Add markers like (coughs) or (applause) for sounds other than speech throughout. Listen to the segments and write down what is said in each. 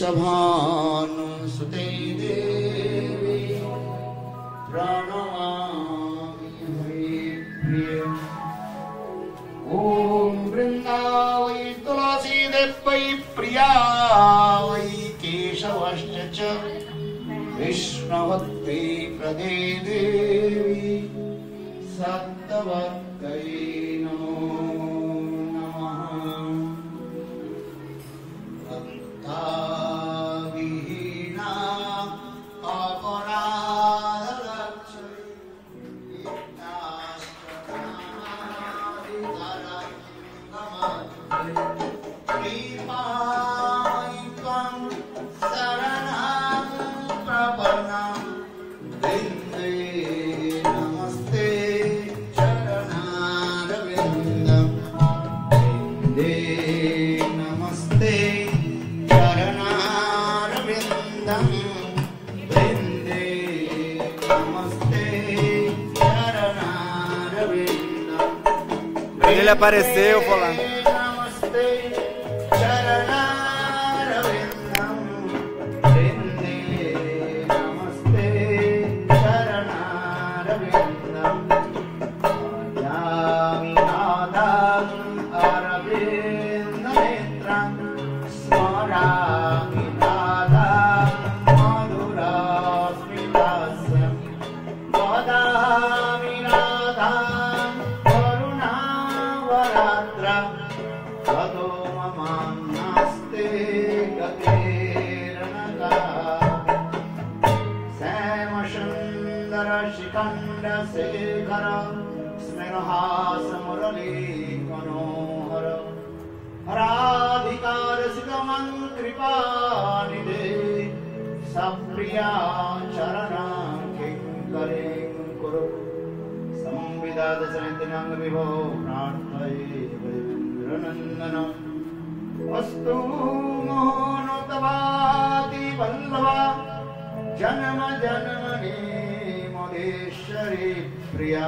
সভান Apareceu, eu lá.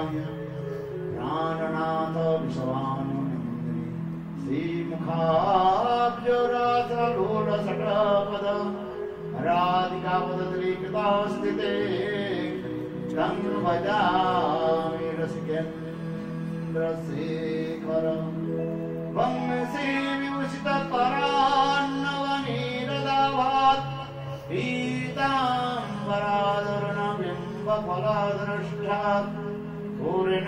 Hallelujah.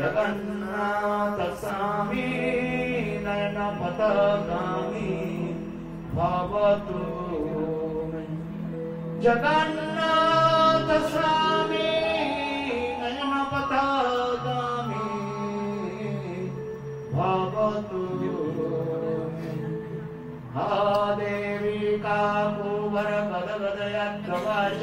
Jagannathswami नैनपतगामि भवतु। जगन्नाथस्वामी नैनपतगामी भवतु। हा देवी काकोबरपदवद गवाच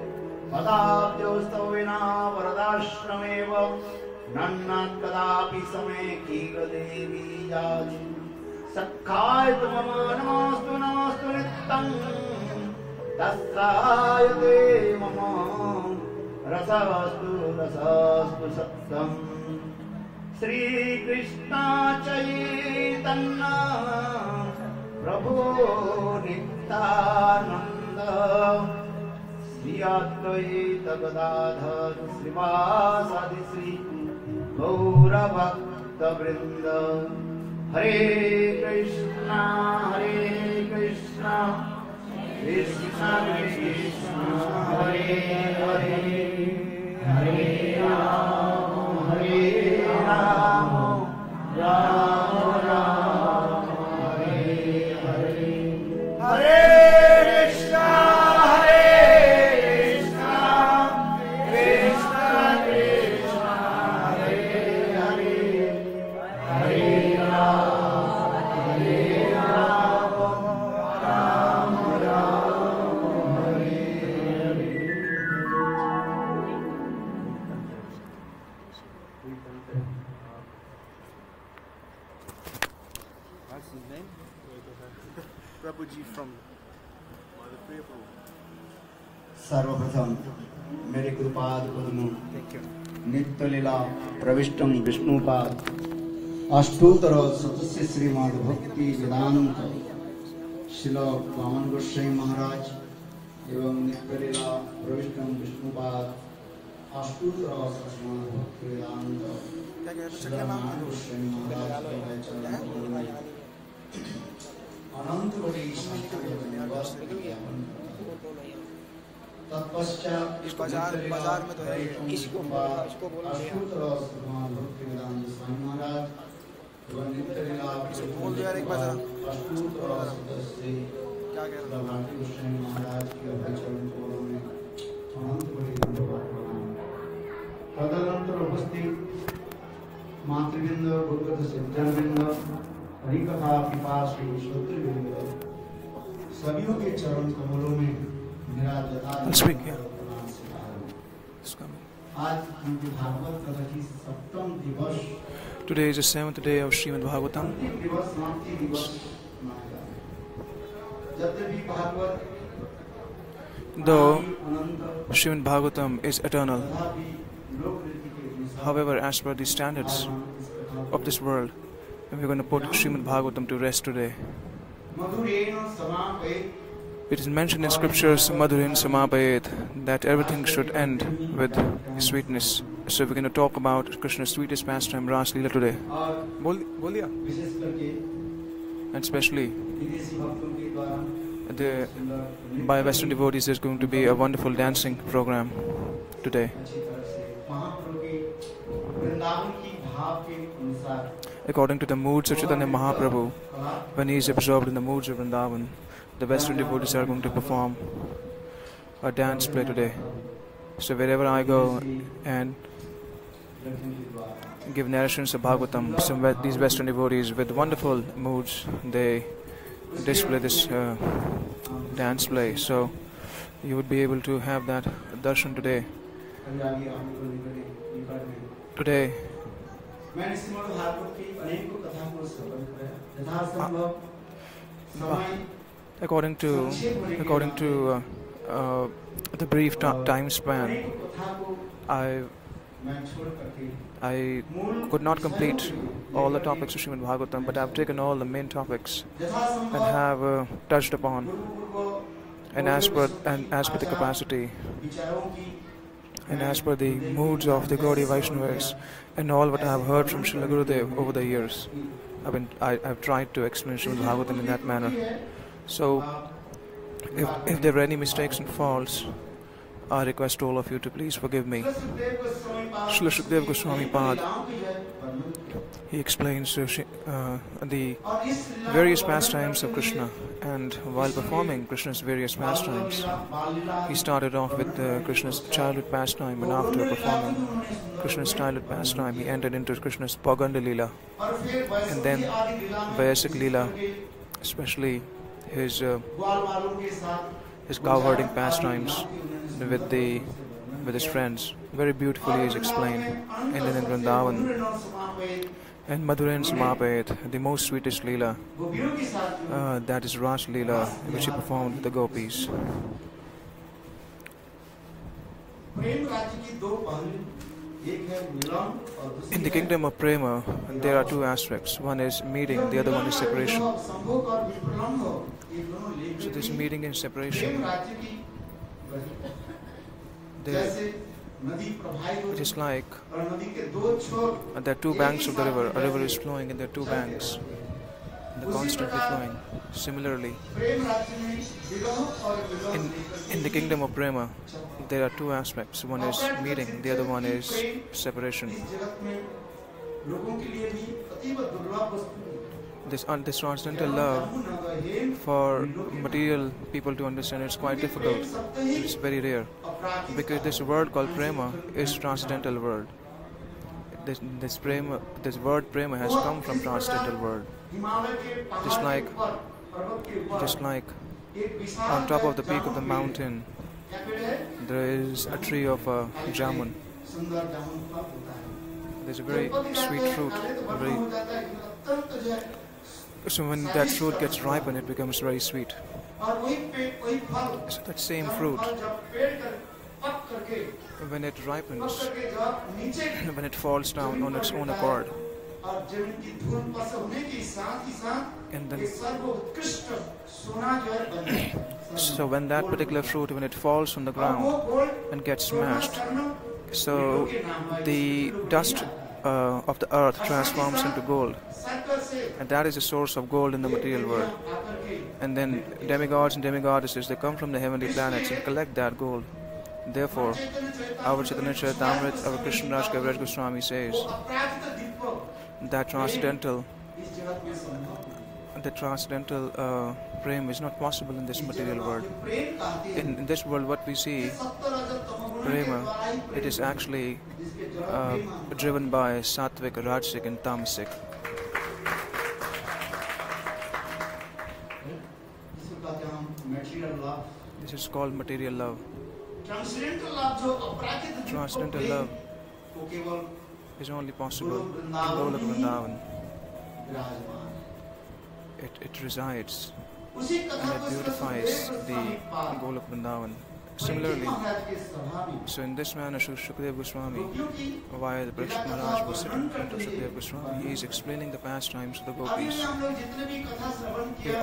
पदाब्जोस्तौ विना वरदाश्रमेव। नन्नात् कदापि समे कीलदेवी याचि। सखाय तु मम नमोऽस्तु नमोऽस्तु नित्यम्। तस्राय ते मम रसस्तु रसस्तु सत्यम् श्रीकृष्णा चैतन्य प्रभो नित्यानन्द श्री अद्वैत गदाधर श्रीवासादि गौरभक्तवृन्द। हरे कृष्णा हरे कृष्णा। कृष्ण कृष्ण, हरे हरे। हरे हरे राम, हरे हरे। हरे पादपद्म नित्यलीला विष्णुपाद अष्टोतर सदस्य श्रीमान भक्ति शिल वामन गोस्वाई महाराज एवं नित्यलीला प्रविष्ट विष्णुपाद श्रीमान भक्ति शिल गोस्वाई महाराज अनंत बड़ी संख्या में निवास किया इस बाजार- बाज़ार में तो है। इसको इसको- इसको इसे बोल दो यार एक बार क्या कह रहा महाराज के अभय चरण कमलों में अनंत बड़ी धन्यवाद प्रणाम तदनंतर उपस्थित मातृवृंद भगवत सज्जनवृंद हरिकथा पिपाशी श्रोतृवृंद सभी के चरण कमलों में speak, yeah. Today is the seventh day of Shrimad Bhagavatam. Though Srimad Bhagavatam is eternal, however, as per the standards of this world, we're going to put Shrimad Bhagavatam to rest today. It is mentioned in scriptures Madhurin Samabhayet that everything should end with sweetness. So we're going to talk about Krishna's sweetest pastime, Ras Leela, today. And especially the, by Western devotees, there's going to be a wonderful dancing program today. According to the moods of Chaitanya Mahaprabhu, when he is absorbed in the moods of Vrindavan, the best of devotees are going to perform a dance play today. So wherever I go and give narrations of Bhagavatam, some these Western devotees with wonderful moods, they display this uh, dance play. So you would be able to have that darshan today. Today, uh, according to according to uh, uh the brief time span, I I could not complete all the topics of Srimad Bhagavatam, but I've taken all the main topics and have uh, touched upon. And as per and as per the capacity, and as per the moods of the Gaudiya Vaishnavas, and all what I have heard from Srila Gurudev over the years, I've been I, have tried to explain Srimad Bhagavatam in that manner. So if, if there are any mistakes and faults, I request all of you to please forgive me. Srila Shukdev Goswami Pad, he explains uh, uh, the various pastimes of Krishna and while performing Krishna's various pastimes, he started off with uh, Krishna's childhood pastime and after performing Krishna's childhood pastime, he entered into Krishna's Paganda Leela and then Vayasak Leela, especially his uh, his pastimes with the with his friends. Very beautifully is explained. in the in Vrindavan and Madhuran Samapayat, the most sweetest lila, uh, that is Ras lila, which he performed with the gopis. In the kingdom of prema, there are two aspects. One is meeting, the other one is separation. So this meeting and separation, it is like uh, there are two banks of the river. A river is flowing and there are two banks the constantly flowing. Similarly, in, in the kingdom of Brahma, there are two aspects. One is meeting, the other one is separation. This, uh, this transcendental love for material people to understand is quite difficult. It's very rare because this word called prema is transcendental word. This this prema, this word prema has come from transcendental word. Just like, just like on top of the peak of the mountain, there is a tree of a jamun. There's a very sweet fruit. Very so when that fruit gets ripened, it becomes very sweet. So that same fruit, when it ripens, (clears throat) when it falls down on its own accord, और जमीन की धूल पर से होने के साथ ही साथ and ये then सर्वोत्कृष्ट सोना जो है बन जाता है। so when that particular fruit, when it falls on the और वो ground गोल्ड and gets सोना smashed, स्वर्ण so the dust uh, of the earth transforms into gold, circle से and that is the source of gold in the material world. आकर के And then demigods and demigoddesses they come from the heavenly planets and collect that gold. Therefore, our Chaitanya Charitamrita, our Krishna Raj Kaviraj Goswami says the transcendental the transcendental uh, prem is not possible in this material world. In, in this world, what we see, prema, it is actually uh, driven by sattvic, rajasic, and tamasic. This is called material love. Transcendental love is only possible in Lola Vrindavan. It, it resides and it beautifies the Golok Vrindavan. Similarly, so in this manner, Shukadeva Goswami, via the Parikshit Maharaj was sitting in front of Shukadeva Goswami, he is explaining the pastimes of the gopis.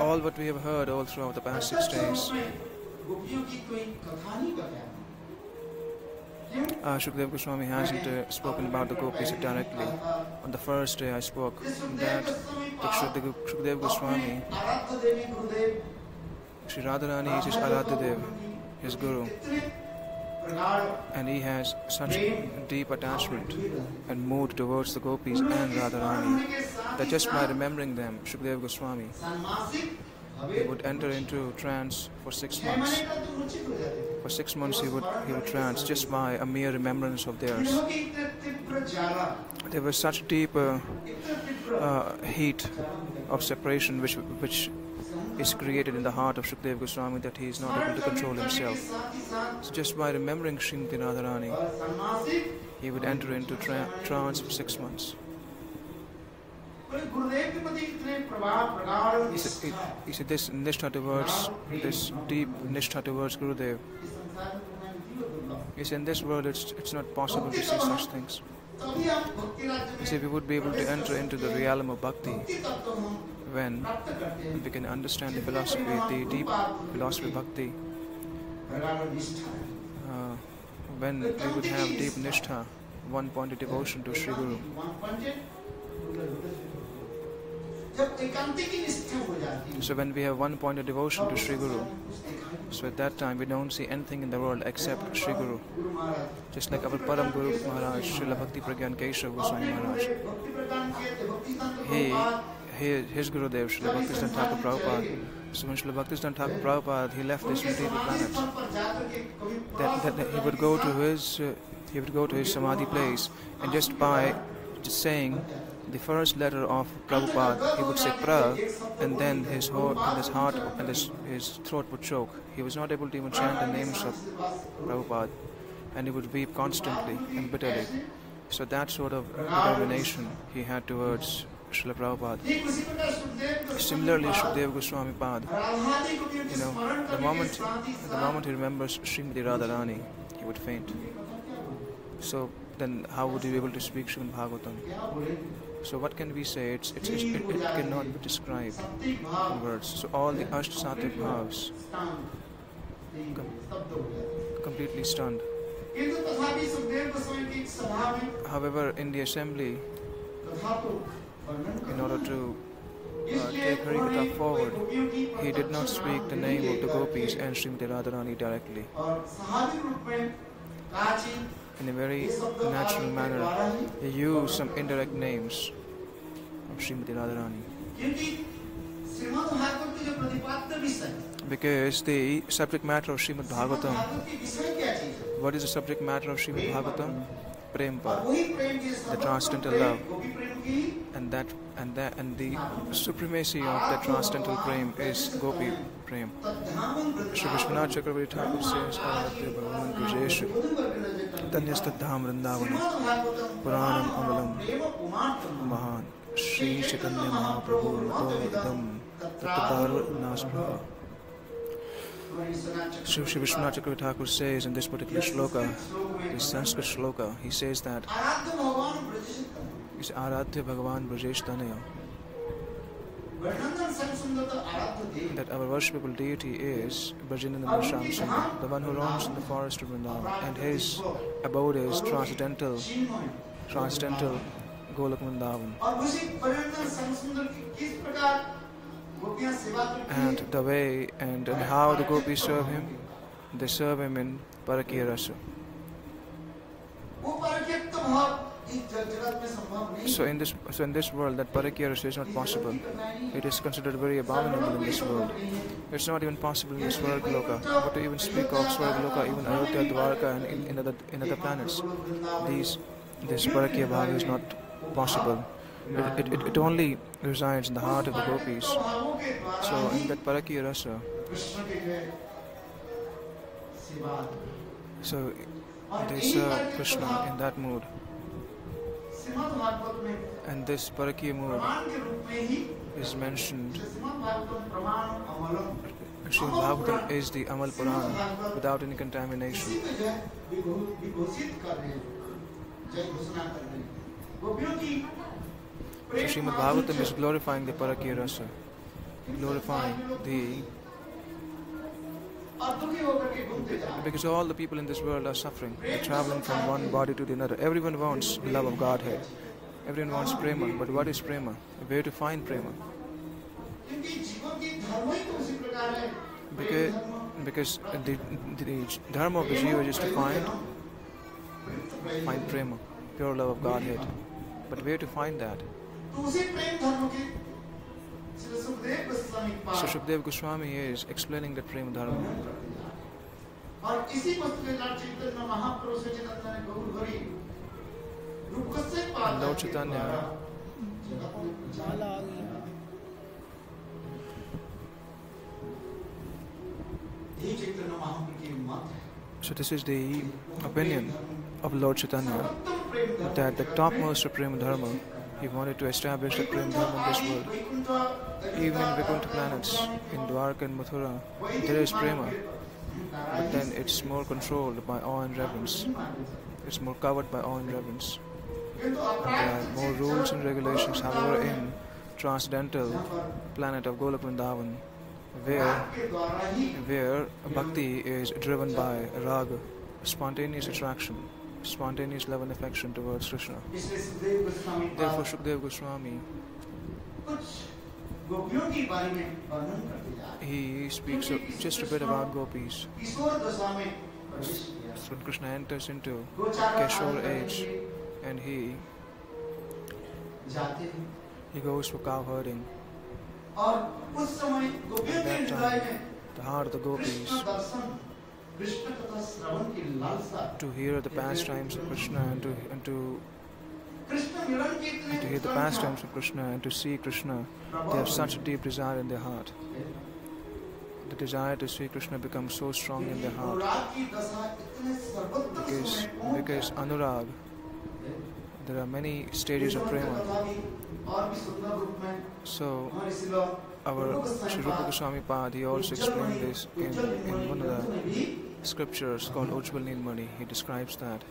All what we have heard all throughout the past six days, uh, Shukdev Goswami hasn't uh, spoken about the gopis directly. On the first day I spoke that Shukdev, Goswami, Sri Radharani is his Aradhadev, his guru. And he has such deep attachment and mood towards the gopis and Radharani that just by remembering them, Shukdev Goswami he would enter into trance for six months. For six months, he would he would trance just by a mere remembrance of theirs. There was such deep uh, uh, heat of separation, which which is created in the heart of Shukdev Goswami that he is not able to control himself. So just by remembering Srimati Radharani, he would enter into tra trance for six months. It, is it this nishtha towards this deep nishtha towards Gurudev? It's in this world it's it's not possible to see such things. If we would be able to enter into the realm of bhakti when we can understand the philosophy, the deep philosophy of bhakti. Uh, when we would have deep nishtha, one pointed devotion to Sri Guru. So when we have one point of devotion to Sri Guru, so at that time we don't see anything in the world except Sri Guru. Just like our Param Guru Maharaj, Srila Bhakti Pragyan Keshav Goswami Maharaj. He, he, his Gurudev, Srila Bhaktisiddhanta Thakur Prabhupada, so when Srila Bhaktisiddhanta Thakur Prabhupada, he left this material planet, that, that, that, he would go to his, uh, he would go to his samadhi place and just by just saying the first letter of Prabhupada, he would say pra, and then his, and his heart and his, his throat would choke. He was not able to even chant the names of Prabhupada, and he would weep constantly and bitterly. So that sort of determination he had towards Srila Prabhupada. Similarly, Shukdev Goswami Pad, you know, the moment, the moment he remembers Srimati Radharani, he would faint. So then how would he be able to speak Srimad Bhagavatam? So what can we say? It's, it's, it, it, it cannot be described in words. So all the Asht bhavs com completely stunned. However, in the assembly, in order to uh, take Harikatha forward, he did not speak the name of the gopis and Srimati Radharani directly in a very natural manner. They use some indirect names of Srimati Radharani. Because the subject matter of Srimad Bhagavatam, what is the subject matter of Srimad Bhagavatam? Prempa, the transcendental love and that and that and the supremacy of the transcendental prem is gopi prem. Shri Vishwanath Chakravarti Thakur says, Bhagavan Puranam Amalam, Mahan, Chaitanya Mahaprabhu Mato Idam, Vishwanath Chakravarti Thakur says in this particular shloka, this Sanskrit shloka, he says that आराध्य भगवान Brajesh is Aradhya Bhagavan Brajesh Tanaya, वर्णनन संग सुंदर आराध्य देव that our worshipable deity is Brajananda Sham Sundar, the one who roams in the forest of Vrindavan, and his abode is transcendental, Chinmay transcendental Golak Vrindavan. और उसी वर्णनन संग सुंदर की किस प्रकार गोपियां सेवा करती हैं And the way and, and how the gopis serve him, they serve him in Parakya Rasa. So in this so in this world that Parikiris is not possible. It is considered very abominable in this world. It's not even possible in the loka. But to even speak of Swargaloka, even Ayodhya, Dwarka and in, in, other in other planets. These this Parakya Bhava is not possible. It, it, it, it, only resides in the heart of the gopis. So in that Parakya So it is serve Krishna in that mood. And this Parakya Mood is mentioned. Srila Bhagavatam is the Amal purana without any contamination. So Srimad Bhagavatam is glorifying the Parakya Rasa, glorifying the because all the people in this world are suffering, they're traveling from one body to the another. Everyone wants the love of Godhead. Everyone wants prema, but what is prema? Where to find prema? Because, because the, the dharma of the jiva is to find, find prema, pure love of Godhead. But where to find that? So पाद Shukdev Goswami is explaining that prema dharma. और इसी वस्तु के लाल चैतन्य महापुरुष चैतन्य ने गौर हरि रूप से पाद Lord Chaitanya. जगत में प्रचार ये चैतन्य महाप्रभु की मत है So this is the opinion of Lord Chaitanya सर्वोत्तम प्रेम धर्म that the topmost of prema dharma, he wanted to establish a kingdom in this world. Even in Vaikuntha planets, in Dwarka and Mathura, there is prema, but then it's more controlled by awe and reverence. It's more covered by awe and reverence. There are more rules and regulations, however, in transcendental planet of Golok Vrindavan, where, where bhakti is driven by raga, spontaneous attraction spontaneous love and affection towards Krishna. Therefore, Shukdev Goswami, he speaks of just a bit about gopis. When Krishna enters into Keshwar age and he he goes for cow herding. At that time, the heart of the gopis to hear the pastimes of Krishna and to, and to and to hear the pastimes of Krishna and to see Krishna, they have such a deep desire in their heart. The desire to see Krishna becomes so strong in their heart because, because Anurag, there are many stages of prema. So, our Sri Rupa Goswami Pad, he also explained this in, in one of the scriptures called Ujjwal Nilmani, he describes that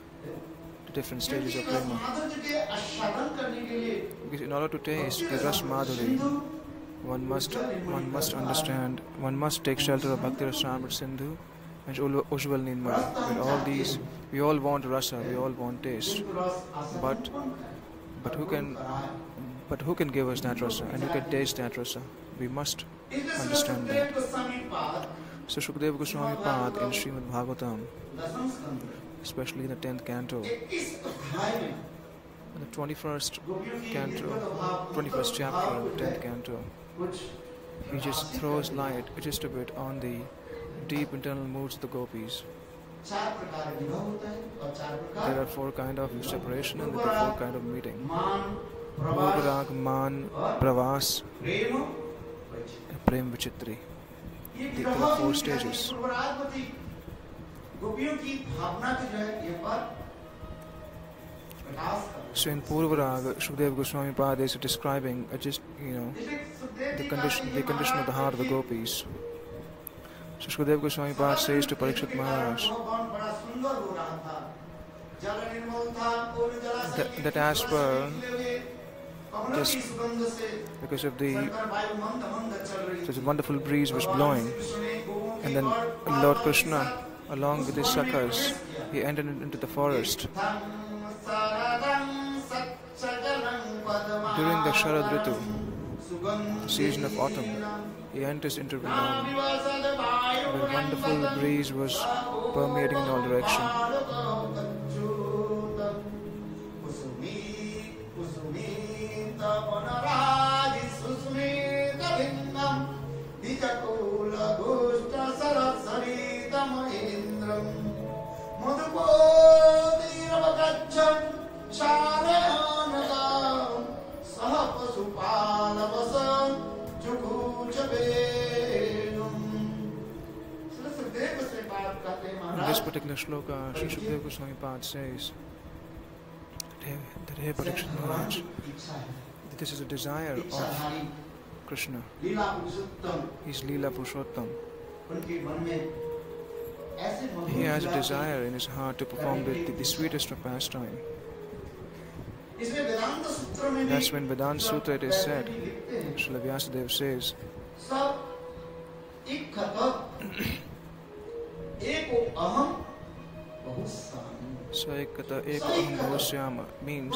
the different stages of prema. Because in order to taste the Ras Madhuri, one must, one must understand, one must take shelter of Bhakti Rasamrit Sindhu and Ujjwal Nilmani. With all these, we all want rasa, we all want taste, but but who can but who can give us that rasa and who can taste that rasa? We must understand that. So Shukdev Goswami Pad in Srimad Bhagavatam, especially in the 10th canto, in the 21st canto, 21st chapter of the 10th canto, he just throws light just a bit on the deep internal moods of the gopis. There are four kind of separation and there are four kind of meeting. Bhog, Man, Pravas, Prem Vichitri. ये The- विवाह there are four भी क्या है? stages. पूर्वरागवती गोपियों की भावना की जो है ये पर प्रकाश कर So in Purvarag, Shukdev Goswami Pad is describing uh, just you know इसलिए सुखदेव the जी condition कहते the हैं, condition of the heart of the gopis. So Shukdev Goswami Pad says to Parikshit Maharaj वह one बड़ा सुंदर हो रहा था जल निर्मल था पूर्ण जलाशय That- की that as तरह per just because of the such a wonderful breeze was blowing. and then Lord Krishna along with his sakhis, he entered into the forest. During the Sharad Ritu the season of autumn he enters into Vrindavan The wonderful breeze was permeating in all directions पुनरादि सुस्मित लिंगम निजकूल घुष्ट सरसरीत महेन्द्रम मुदपो वीरवगच्छन् शारयानयाम् सह पशुपालवसन् This particular shloka, Sri Sukadeva Goswami Pad says, Dare Pariksha Maharaj, This is a desire of Krishna. He's Leela Purushottam. He has a desire in his heart to perform the, the, the sweetest of pastime. That's when Vedanta Sutra it is said, Srila Vyasadeva says, (clears throat) Saikata Eko Aham Bhavasyama means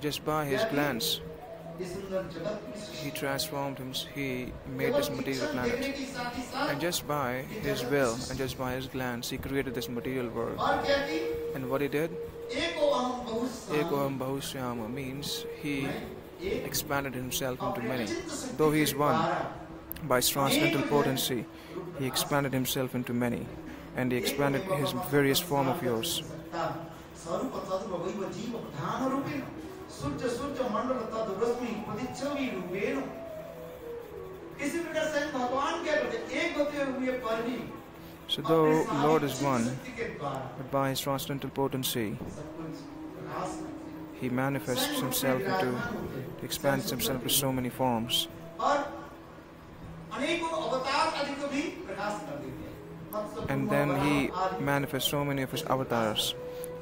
just by his glance, he transformed him, he made this material planet. And just by his will and just by his glance, he created this material world. And what he did? Ekoham Bahusyama means he expanded himself into many. Though he is one, by his transcendental potency, he expanded himself into many. And he expanded his various form of yours. स्वरूप तद्भवैव जीव प्रधान रूपेण सूर्य सूर्य मंडल तद्रश्मि प्रतिच्छवि रूपेण इसी प्रकार से भगवान क्या करते एक होते हुए पर भी So अपने though सारी Lord is अचिंत्य one, शक्ति के द्वारा but by his transcendental potency, सब कुछ प्रकाश करते हैं। he manifests स्वयं himself रूप में into, विराजमान होते हैं। he expands himself to so many forms. और अनेकों अवतार आदि को भी प्रकाश कर देते हैं मत्स्य And Kurma, then Varaha he आदि manifests so many of his avatars.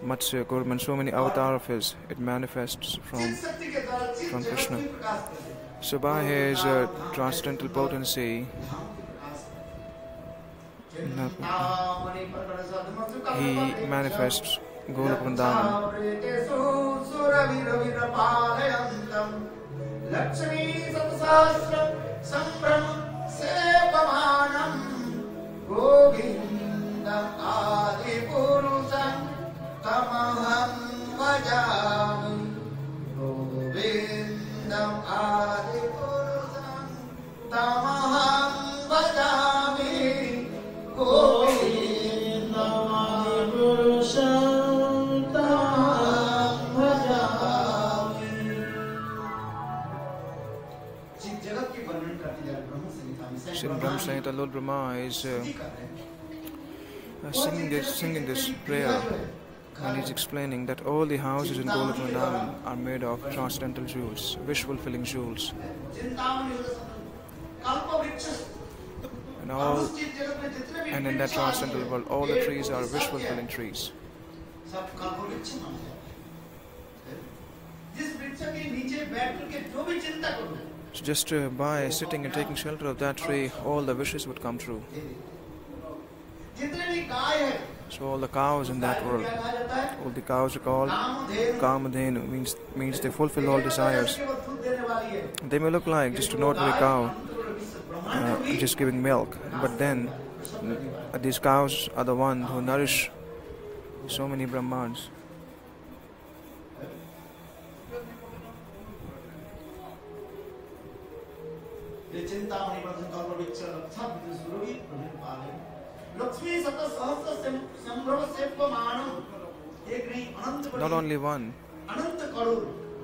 Matsya uh, and so many avatar of his. It manifests from, from Krishna. So by his uh, transcendental potency, he manifests Golapandana. Lakshmi തമഹം വജാമി Govindam ആദിപുരുഷം Lord Brahma is uh, uh, singing, this, singing this prayer and he's explaining that all the houses in Golok Vrindavan are made of transcendental jewels, wish-fulfilling jewels. And all, and in that transcendental world, all the trees are wish-fulfilling trees. So just uh, by sitting and taking shelter of that tree, all the wishes would come true. जितने भी गाय है So all the cows in that world, क्या कहा जाता है all the cows are called Kamdhenu Kamadhenu, means means they fulfill all desires. केवल दूध देने वाली है They may look like just an ordinary cow, uh, just giving milk, but then mm, these cows are the one who nourish so many Brahmans. ये चिंतामणि वर्धन कल्पवृक्ष रक्षा विदुषुरोगी प्रभु पाले Not only one,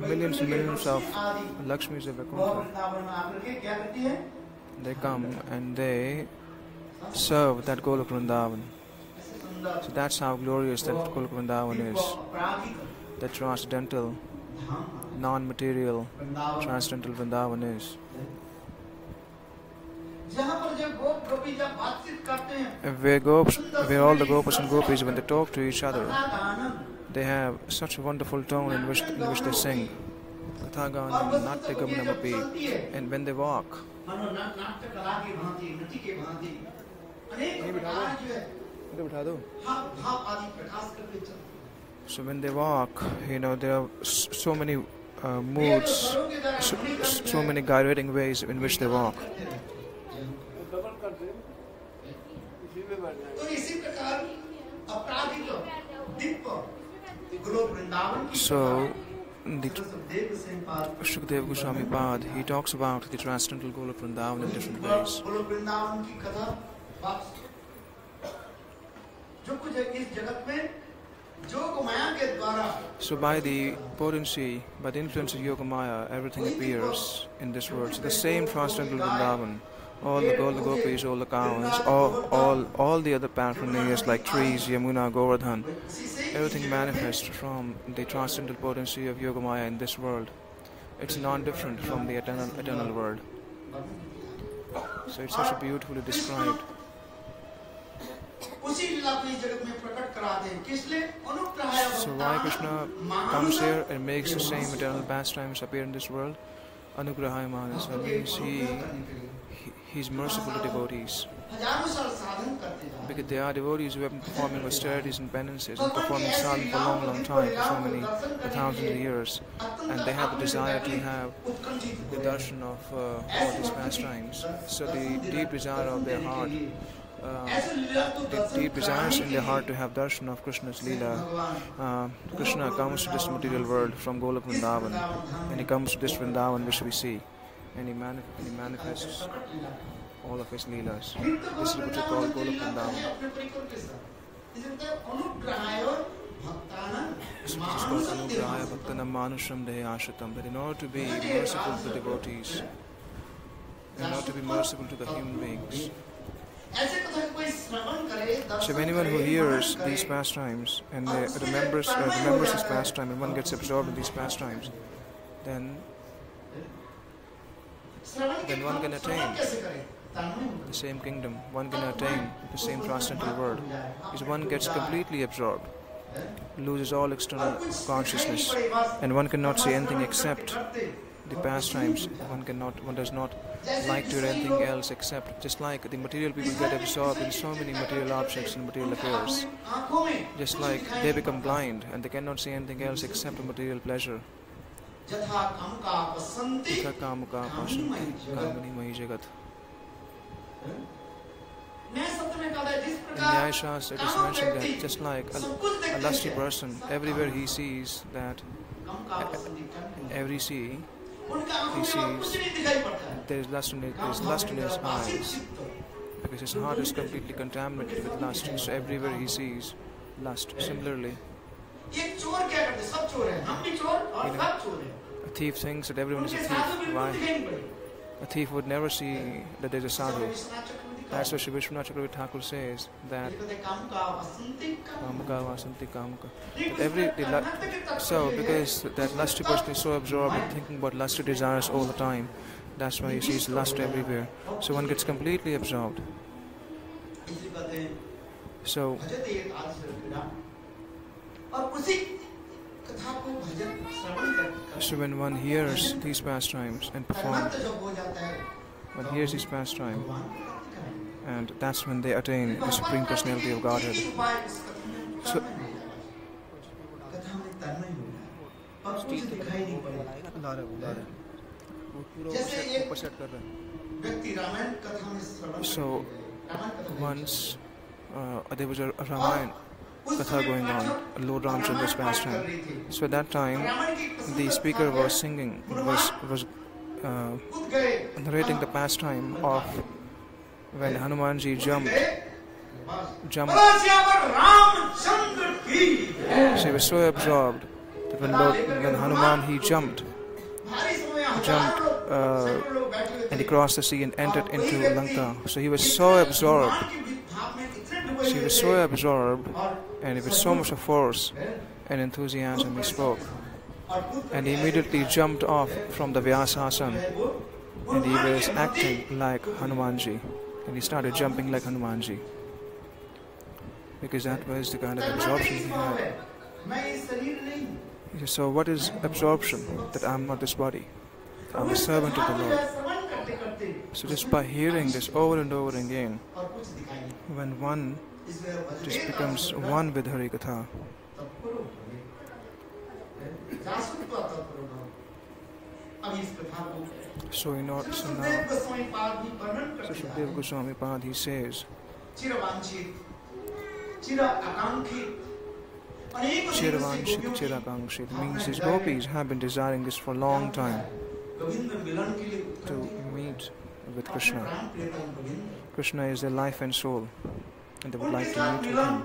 millions and millions of Lakshmi's have They come and they serve that Golok Vrindavan. So that's how glorious that Golok Vrindavan is. The transcendental, non material, transcendental Vrindavan is where gop, where all the gopas and gopis, when they talk to each other, they have such a wonderful tone in which, in which they sing. And when they walk, so when they walk, you know, there are so many uh, moods, so, so many gyrating ways in which they walk. तो इसी प्रकार So, the, Shukdev Goswami Pad, he talks about the transcendental Golok Vrindavan in different ways. So by the potency, by the influence of Yogamaya, everything appears in this world. So the same transcendental Vrindavan all the Gopis, all the cows, all, all, all the other paraphernalia like trees, Yamuna, Govardhan, everything manifests from the transcendental potency of Yogamaya in this world. It's non-different from the eternal, eternal world. So it's such a beautifully described. So why Krishna comes here and makes the same eternal pastimes appear in this world? Anugrahaya Manas, means he he is merciful to devotees. Because there are devotees who have been performing austerities and penances and performing sadhana for a long, long time, for so many thousands of years, and they have a desire to have the darshan of uh, all these pastimes. So the deep desire of their heart uh, the deep desires in their heart to have darshan of Krishna's Leela. Uh, Krishna comes to this material world from Golok Vrindavan, and he comes to this Vrindavan which we see and he, manif and he manifests all of his leelas. This is what we call Golok This is called Anugrahaya Bhaktana Manusram Dehe Ashitam. That in order to be merciful to the devotees, in order to be merciful to the human beings. So anyone who hears these pastimes and remembers, uh, remembers this pastime and one gets absorbed in these pastimes, then then one can attain the same kingdom, one can attain the same transcendental world. Because one gets completely absorbed, loses all external consciousness, and one cannot see anything except the pastimes. One cannot, one does not like to do anything else except just like the material people get absorbed in so many material objects and material affairs. Just like they become blind and they cannot see anything else except material pleasure. यथा काम का पसंति काम का पसंति कामनीमयी जगत Nyaya Shastra it is mentioned that just like a, a lusty person, everywhere he sees that, in every sea, he sees there is lust in, it, there is lust in his eyes because his heart is completely contaminated with lust. So everywhere he sees lust. Similarly, you know, A thief thinks that everyone is a thief. Why? A thief would never see that there's a sadhu. That's what Sri Vishnu Chakravarti Thakur says that every so because that lusty person is so absorbed in thinking about lusty desires all the time, that's why he sees lust everywhere. So one gets completely absorbed. So so when one hears these pastimes and performs, one hears these pastimes, and that's when they attain the Supreme Personality of Godhead. So, so once uh, there was a, Ramayana. Katha going on, Lord Ramchandra's pastime. So at that time, the speaker was singing, was, was uh, narrating the pastime of when Hanumanji jumped. jumped. So he was so absorbed that when, Lord, when Hanuman he jumped, jumped uh, and he crossed the sea and entered into Lanka. So he was so absorbed she was so absorbed, and with so much force and enthusiasm he spoke, and he immediately jumped off from the Vyasasana, and he was acting like Hanumanji, and he started jumping like Hanumanji, because that was the kind of absorption he had. So what is absorption? That I'm not this body. I'm a servant of the Lord. So just by hearing this over and over again, when one just becomes one with Hari Katha. So in order so now, so Shukdev Goswami Pad, he says, Chiravanshit, Chirakanshit means his gopis have been desiring this for a long time. to meet with Krishna. Krishna is their life and soul and they would like to meet with him.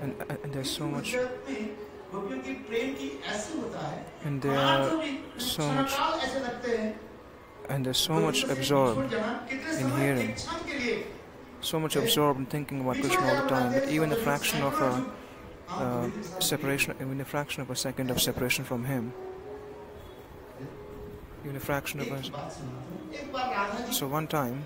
And, and there's so much and there are so much and there's so much absorbed in hearing so much absorbed in thinking about Krishna all the time that even a fraction of a uh, separation even a fraction of a second of separation from him even a fraction of a so one time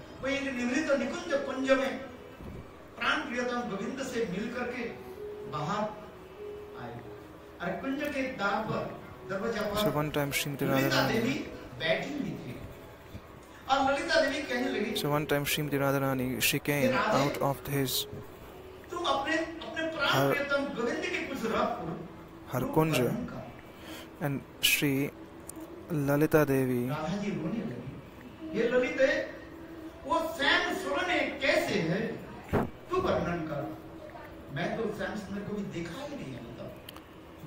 so one time Shrimati Radharani so one time Shrimati Radharani she came out of his her, her kunja and she Lalita Devi, Radha ji रोने लगी ये ललित वो श्याम सुरन कैसे है तू वर्णन कर मैं तो श्याम सुंदर को भी देखा ही नहीं है मतलब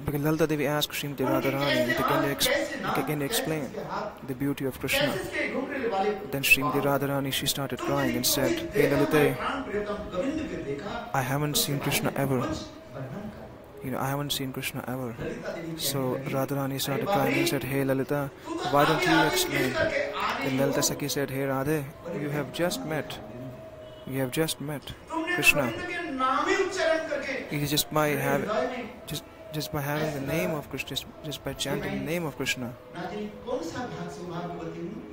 because Lalita Devi asked Srimati Radharani, "Can you, ex- can you explain the beauty of Krishna?" Then Srimati Radharani, she started crying and said, Hey Lalite, I haven't seen Krishna ever. You know, I haven't seen Krishna ever. So Radharani started crying and said, Hey Lalita, why don't you explain? Then Lalita Sakhi said, Hey Radhe, you have just met. You have just met Krishna. It is just by having just just by having the name of Krishna, just, just by chanting the name of Krishna,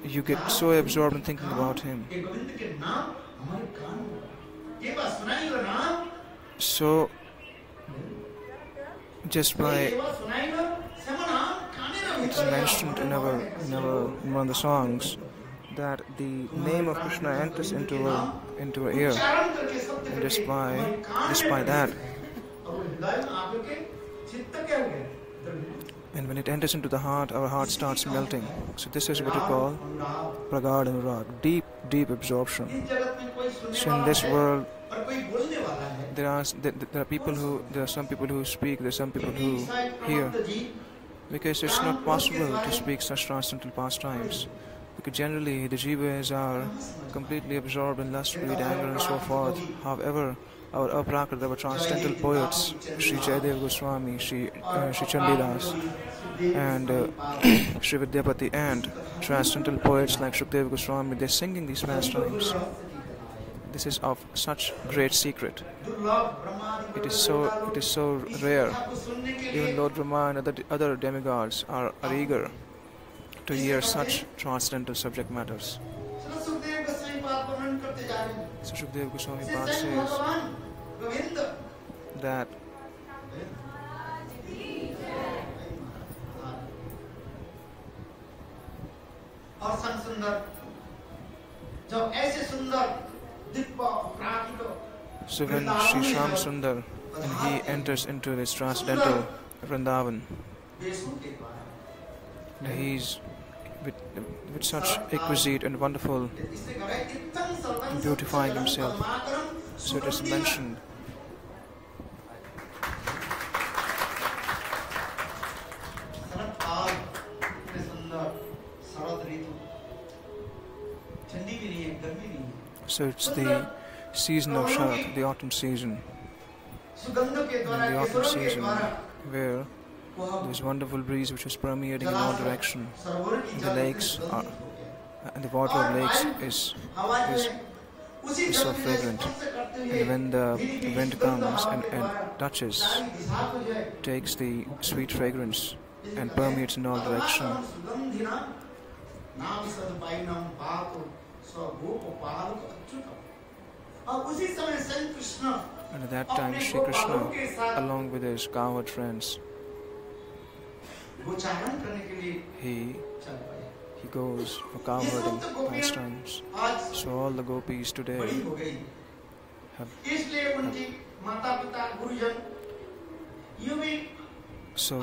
you get so absorbed in thinking about him. So just by it's mentioned in our in our in one of the songs that the name of Krishna enters into our into our ear, and just by just by that, and when it enters into the heart, our heart starts melting. So this is what we call pragad anurag, deep deep absorption. So in this world, there are there, are people who there are some people who speak, there are some people who hear, because it's not possible to speak such transcendental pastimes. Because generally the jivas are completely absorbed in lust, greed, anger, and so forth. However, our Aprakrit, our transcendental poets, Sri Jayadev Goswami, Sri, uh, Sri Chandidas, and uh, (coughs) Sri Vidyapati, and transcendental poets like Shukdev Goswami, they're singing these pastimes This is of such great secret. It is so it is so rare. Even Lord Brahma and other, other demigods are, are eager to hear such transcendental subject matters. Sukhdev Goswami बात वर्णन करते जा रहे हैं So Shukdev Goswami से Pad जन्म says भगवान Govind that और सन सुंदर जब ऐसे सुंदर दिव्य प्राकृत so when Sri Sham Sundar and he enters into this transcendental Vrindavan, वेशों के द्वारा he's with, with such exquisite and wonderful इससे कहा है, इत्थं सर्वं Beautifying सत्सगलं himself. परमाकरं So it is सुगन्धिना। mentioned शरद काल इतने सुंदर शरद ऋतु ठंडी भी नहीं है गर्मी नहीं है so it's the season of Sharat, the autumn season. In the autumn season, where there's wonderful breeze which is permeating in all direction. The lakes are, and the water of lakes is, is is so fragrant. And when uh, the wind comes and, and touches, takes the sweet fragrance and permeates in all direction. And at that time, Sri Krishna, along with his cowherd friends, he he goes for cowherding pastimes. So all the gopis today have, have so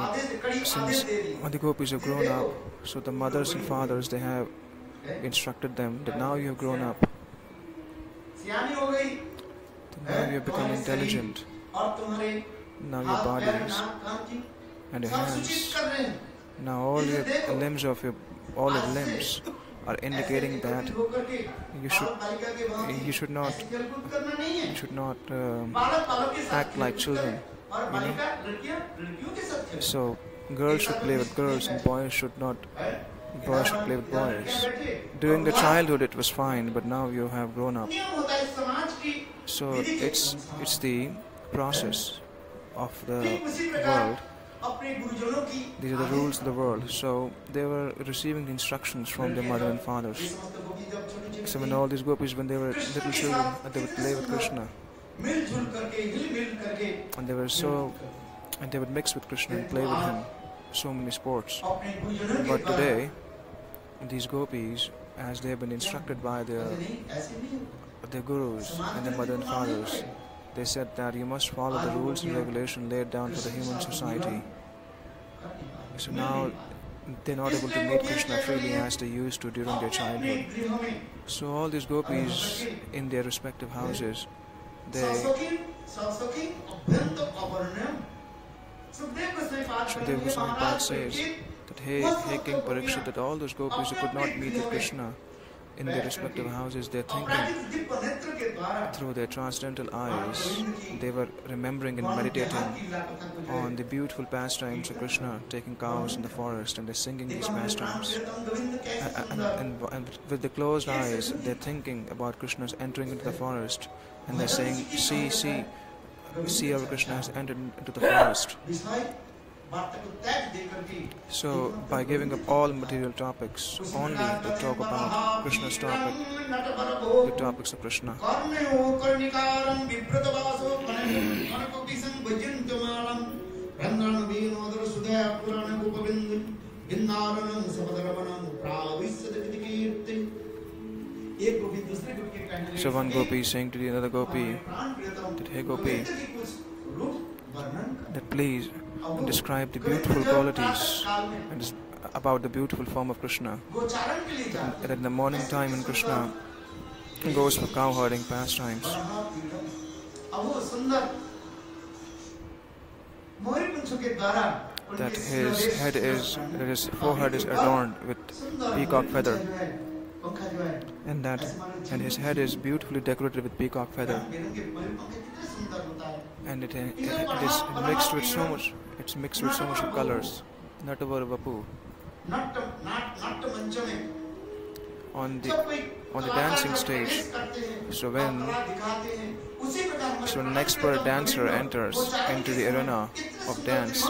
since the gopis have grown up, so the mothers and fathers they have instructed them that now you have grown up. Now you have become intelligent. Now your bodies and your hands. Now all your limbs of your all your limbs are indicating that you should you should not you should not um, act like children. You know? So girls should play with girls and boys should not boys play with boys. During the childhood it was fine, but now you have grown up. So it's, it's the process of the world. These are the rules of the world. So they were receiving instructions from their mother and fathers. So when all these gopis, when they were little children, they would play with Krishna. And they were so, and they would mix with Krishna and play with him so many sports. But today, these gopis, as they have been instructed by their, their gurus and their mother and fathers, they said that you must follow the rules and regulation laid down for the human society. So now they're not able to meet Krishna freely as they used to during their childhood. So all these gopis in their respective houses, they Shukadeva Goswami says that hey, hey King Parikshit, that all those gopis who could not meet with Krishna in their respective houses, they're thinking through their transcendental eyes, they were remembering and meditating on the beautiful pastimes of Krishna, taking cows in the forest, and they're singing these pastimes. And, and, and, and with the closed eyes, they're thinking about Krishna's entering into the forest, and they're saying, See, see, see how Krishna has entered into the forest. So, by giving up all material topics, only to talk about Krishna's topic, the topics of Krishna. So one gopi is saying to the another gopi that, Hey gopi, that plays and describe the beautiful qualities and about the beautiful form of Krishna. That in the morning time in Krishna goes for cowherding pastimes. That his head is, that his forehead is adorned with peacock feather, and that, and his head is beautifully decorated with peacock feather and it, it, it is mixed with so much it's mixed with so much of colors. To bapu. On the on the dancing stage so when so an expert dancer enters into the arena of dance.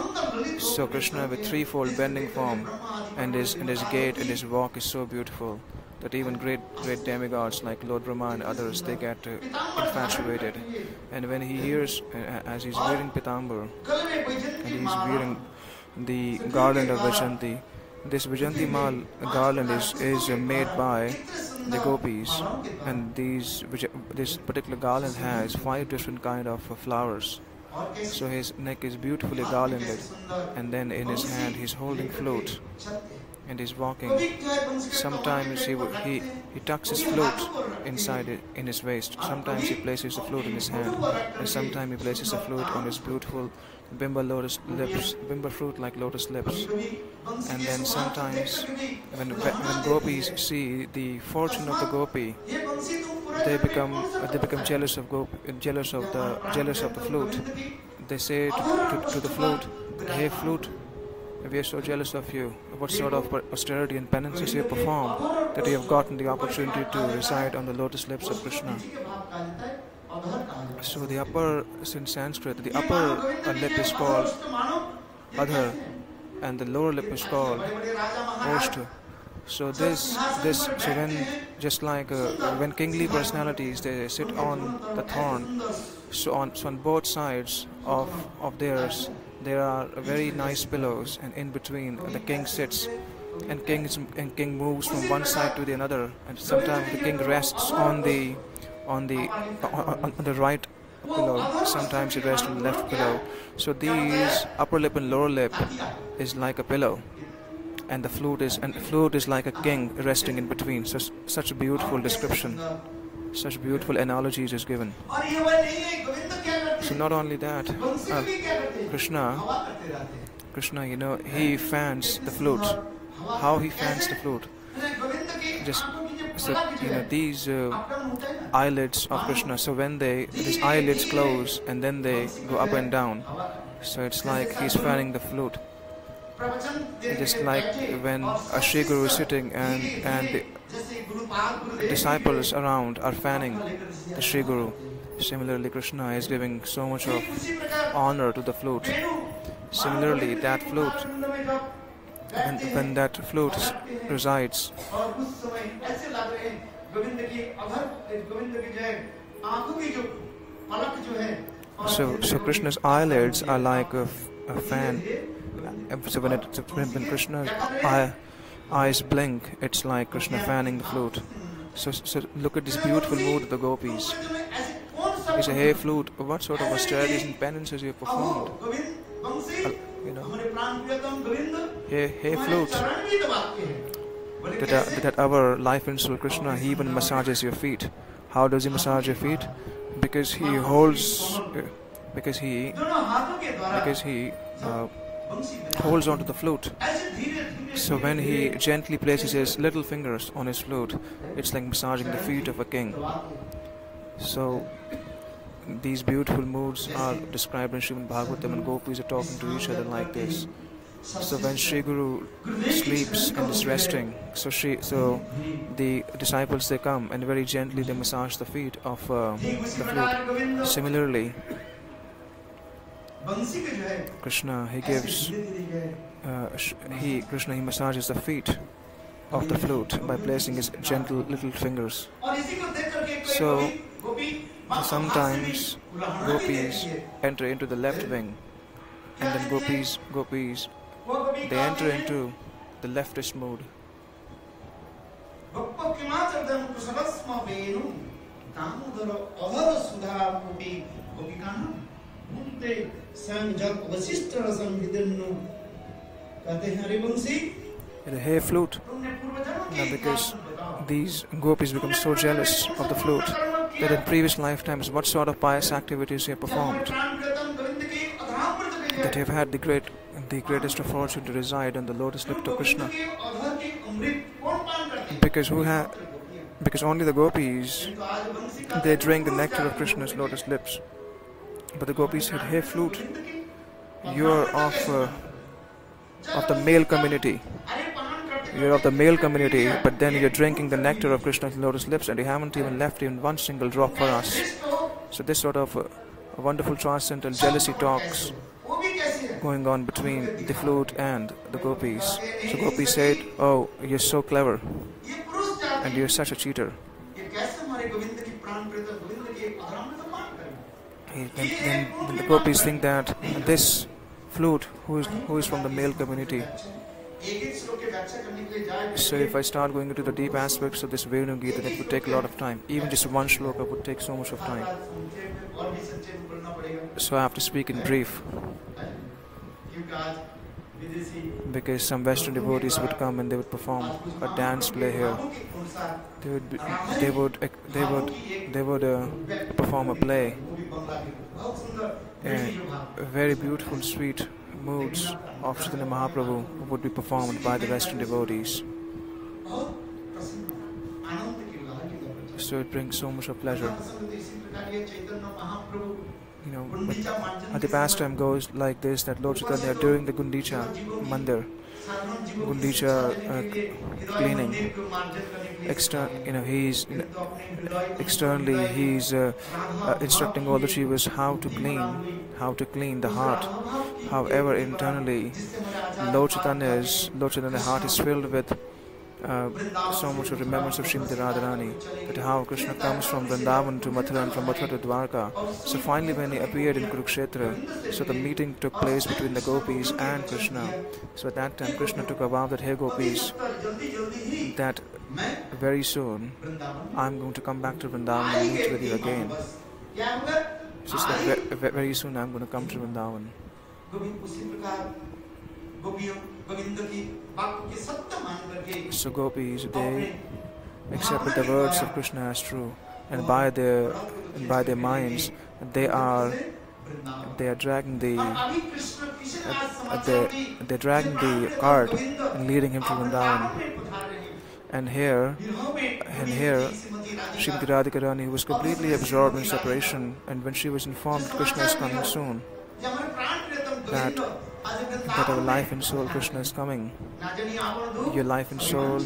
so krishna with threefold bending form and his and his gait and his walk is so beautiful that even great great demigods like Lord Brahma and others they get uh, infatuated. And when he hears uh, uh, as he's wearing Pitambar, and he's wearing the garland of Vaijayanti this Vaijayanti Mal garland is, is made by the gopis. And these this particular garland has five different kind of flowers. So his neck is beautifully garlanded and then in his hand he's holding flute and is walking. Sometimes he, he, he tucks his flute inside it, in his waist. Sometimes he places the flute in his hand. And sometimes he places the flute on his beautiful bimba lotus lips, bimba fruit like lotus lips. And then sometimes when, when gopis see the fortune of the gopi, they become they become jealous of jealous of the jealous of the flute. They say to, to, to the flute, "Hey flute, we are so jealous of you, what sort of austerity and penances you performed, that you have gotten the opportunity to reside on the lotus lips of Krishna. So the upper, in Sanskrit, the upper lip is called Adhar, and the lower lip is called Oshta. So this, this, so when, just like uh, when kingly personalities, they sit on the throne, so on, so on both sides of, of theirs, there are very nice pillows, and in between the king sits, and king is, and king moves from one side to the another, and sometimes the king rests on the on the on, on the right pillow, sometimes he rests on the left pillow. So these upper lip and lower lip is like a pillow and the flute is and the flute is like a king resting in between. Such such a beautiful description such beautiful analogies is given. So not only that, uh, Krishna, Krishna, you know, he fans the flute. How he fans the flute? Just so, you know these uh, eyelids of Krishna. So when they these eyelids close and then they go up and down, so it's like he's fanning the flute. Just like when a Shri Guru is sitting and and the, disciples around are fanning the Sri Guru. Similarly, Krishna is giving so much of honor to the flute. Similarly, that flute, when, when that flute resides, so, so Krishna's eyelids are like a, a fan. So when, it, when Krishna's eye, eyes blink, it's like Krishna fanning the flute. So, so look at this beautiful mood of the gopis. He said, hey flute, what sort of austerities and penances you have performed? You know, hey, hey flute, that, that our life in Sri Krishna, he even massages your feet. How does he massage your feet? Because he holds, uh, because he, because he, uh, holds onto the flute. So when he gently places his little fingers on his flute, it's like massaging the feet of a king. So these beautiful moods are described in Srimad Bhagavatam and gopis are talking to each other like this. So when Sri Guru sleeps and is resting, so she, so the disciples they come and very gently they massage the feet of uh, the flute. Similarly, Krishna, he gives, uh, he, Krishna, he massages the feet of the flute by placing his gentle little fingers. So, sometimes gopis enter into the left wing, and then gopis, gopis, they enter into the leftist mood. ಮುಂದೆ ಸಂಜಾತ ವಸಿಷ್ಠರ कहते flute. now because these gopis become so jealous of the flute that in previous lifetimes what sort of pious activities you have performed that you have had the great the greatest of fortune to reside on the lotus lip of Krishna. because who have because only the gopis they drink the nectar of Krishna's lotus lips. But the Gopis said, Hey flute, you are of, uh, of the male community. You're of the male community, but then you're drinking the nectar of Krishna's lotus lips and you haven't even left even one single drop for us. So this sort of uh, wonderful transcendental jealousy talks going on between the flute and the gopis. So gopi said, Oh, you're so clever and you're such a cheater then, then the gopis think that this flute who is who is from the male community so if I start going into the deep aspects of this Venu Gita, it would take a lot of time. Even just one shloka would take so much of time. So I have to speak in brief. Because some Western devotees would come and they would perform a dance play here. They would, be, they would, they would, they would uh, perform a play very beautiful sweet moods of Chaitanya Mahaprabhu would be performed by the Western devotees. So it brings so much of pleasure. You know, the pastime goes like this that Lord Chaitanya during the Gundicha Mandir Gundicha uh, cleaning. Exter- you know, he's externally he's uh, uh, instructing all the jivas how to clean, how to clean the heart. However, internally, Lord Chaitanya's Lord Chaitanya heart is filled with uh, so much of remembrance of Srimati Radharani, that how Krishna comes from Vrindavan to Mathura and from Mathura to Dwarka. So finally, when he appeared in Kurukshetra, so the meeting took place between the gopis and Krishna. So at that time, Krishna took a vow that, hey gopis, that very soon I'm going to come back to Vrindavan and meet with you again. So that very soon I'm going to come to Vrindavan. So gopis, they accept the words of Krishna as true, and by their by their minds, they are they are dragging the uh, they they're dragging the cart and leading him to Vrindavan. And here, and here, Srimati Radhika Rani was completely absorbed in separation, and when she was informed Krishna is coming soon, that that our life and soul Krishna is coming, your life and soul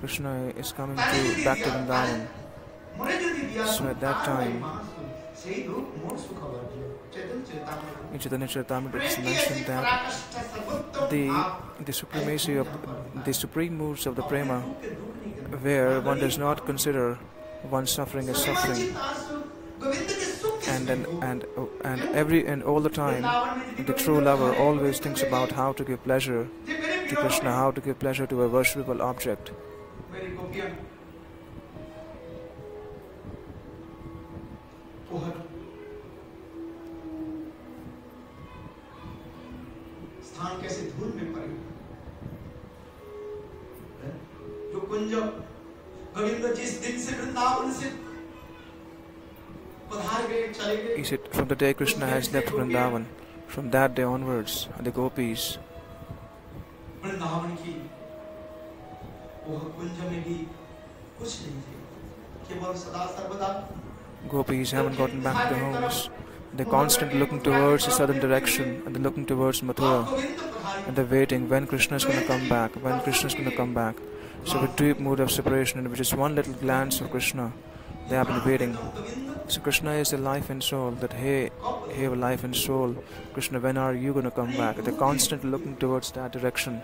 Krishna is coming to back to Vrindavan. So at that time, in Chaitanya Charitamrita it is mentioned that the the supremacy of the supreme moods of the prema, where one does not consider one's suffering as suffering, and then and and every and all the time, the true lover always thinks about how to give pleasure to Krishna, how to give pleasure to a worshipable object. मेरी गोपियां ओहर स्थान कैसे धूल में पड़े जो कुंज गोविंद जिस दिन से वृंदावन से is it from the day Krishna has left Vrindavan, from that day onwards, the gopis Gopis haven't gotten back to their homes. They're constantly looking towards the southern direction and they're looking towards Mathura. And they're waiting when Krishna is going to come back, when Krishna is going to come back. So, with deep mood of separation, and with just one little glance of Krishna, they have been waiting. So Krishna is the life and soul. That hey, hey, life and soul, Krishna, when are you gonna come back? They're constantly looking towards that direction.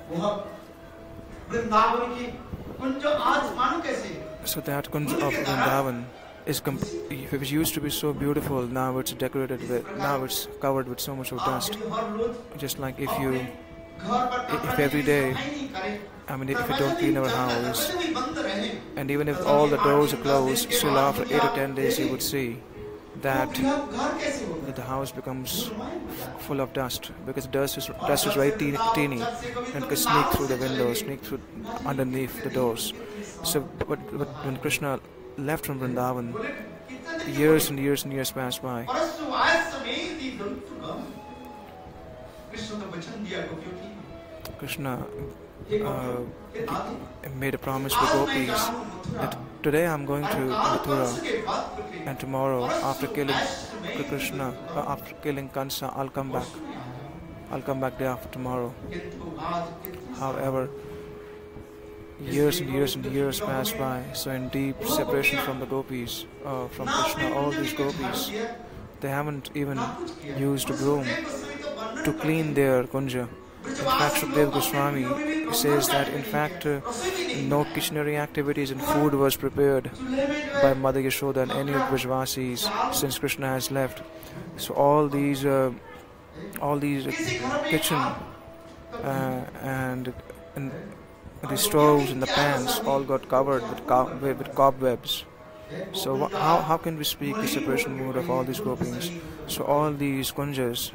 So that Kunj of Vrindavan is which used to be so beautiful, now it's decorated with, now it's covered with so much of dust. Just like if you, if every day I mean, if we don't clean our house, and even if all the doors are closed, still after 8 or 10 days, you would see that the house becomes full of dust because dust is dust is very teeny, teeny and can sneak through the windows, sneak through underneath the doors. So, but, but when Krishna left from Vrindavan, years and years and years passed by. Krishna uh, made a promise to gopis that today I'm going to Mathura and tomorrow after killing Krishna, uh, after killing Kansa, I'll come back. I'll come back day after tomorrow. However, years and years and years passed by, so in deep separation from the gopis, uh, from Krishna, all these gopis, they haven't even used a broom to clean their kunja. In fact, Shukdev Goswami says that in fact uh, no kitchenary activities and food was prepared by Mother Yashoda and any of Vrajvasis since Krishna has left. So all these, uh, all these kitchen uh, and, and the stoves and the pans all got covered with, co- with cobwebs. So how, how can we speak the separation mood of all these groupings? So all these kunjas,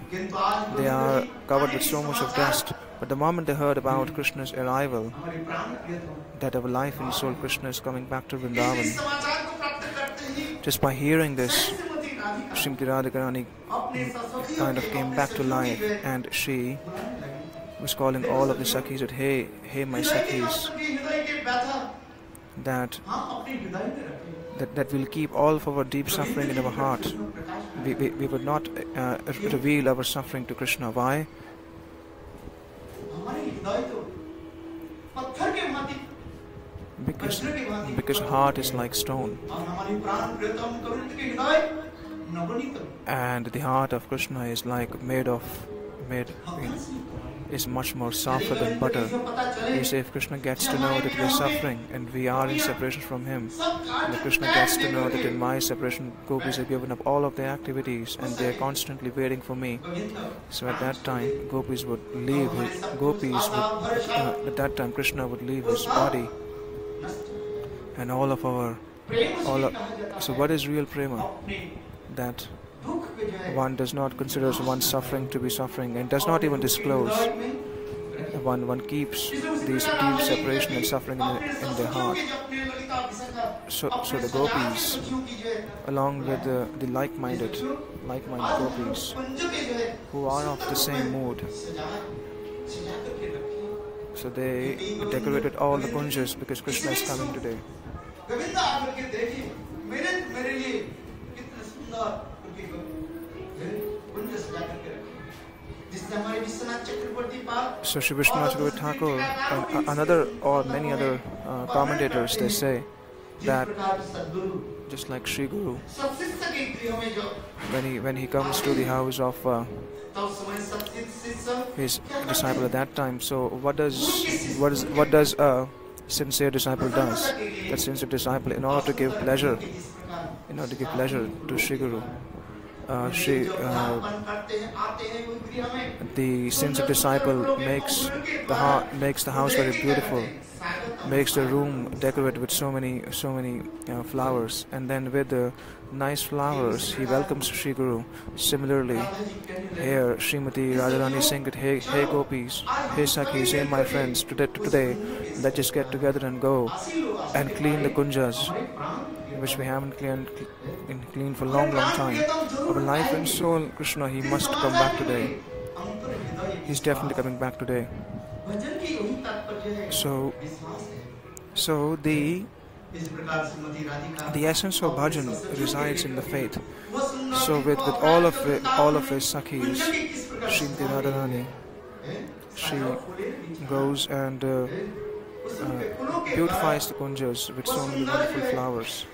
they are covered with so much of dust. But the moment they heard about Krishna's arrival, that our life and soul Krishna is coming back to Vrindavan, just by hearing this, Srimati Radhakarani kind of came back to life and she was calling all of the Sakhis that, hey, hey, my Sakhis, that, that, that we'll keep all of our deep suffering in our heart. We, we, we would not uh, reveal our suffering to Krishna. Why? Because, because heart is like stone. and the heart of Krishna is like made of made is much more softer than butter. You say if Krishna gets to know that we are suffering and we are in separation from him, and if Krishna gets to know that in my separation gopis have given up all of their activities and they are constantly waiting for me, so at that time gopis would leave his gopis would, uh, at that time Krishna would leave his body and all of our all so what is real prema? That one does not consider one's suffering to be suffering and does not even disclose. One one keeps these deep separation and suffering in, in their heart. So, so the gopis, along with the, the like-minded, like-minded gopis, who are of the same mood, so they decorated all the kunjas because Krishna is coming today. So Sri Vishwanath Thakur and another or many other uh, commentators they say that just like Sri Guru when he when he comes to the house of uh, his disciple at that time so what does what is what does a sincere disciple does? That sincere disciple in order to give pleasure in order to give pleasure to Sri Guru uh, she, uh, the of disciple makes the heart, makes the house very beautiful, makes the room decorated with so many, so many uh, flowers, and then with the nice flowers, he welcomes Sri Guru. Similarly, here Srimati Radharani Singh Hey, hey Gopis, Hey Sakhis, Hey my friends, today, today let's just get together and go and clean the kunjas, which we haven't cleaned, been clean for a long, long time. Our life and soul, Krishna, he must come back today. He's definitely coming back today. So, so the the essence of bhajan resides in the faith. So with, with all of it, all of his sakhis, Shri Radharani, she goes and uh, uh, beautifies the kunjas with so many wonderful flowers.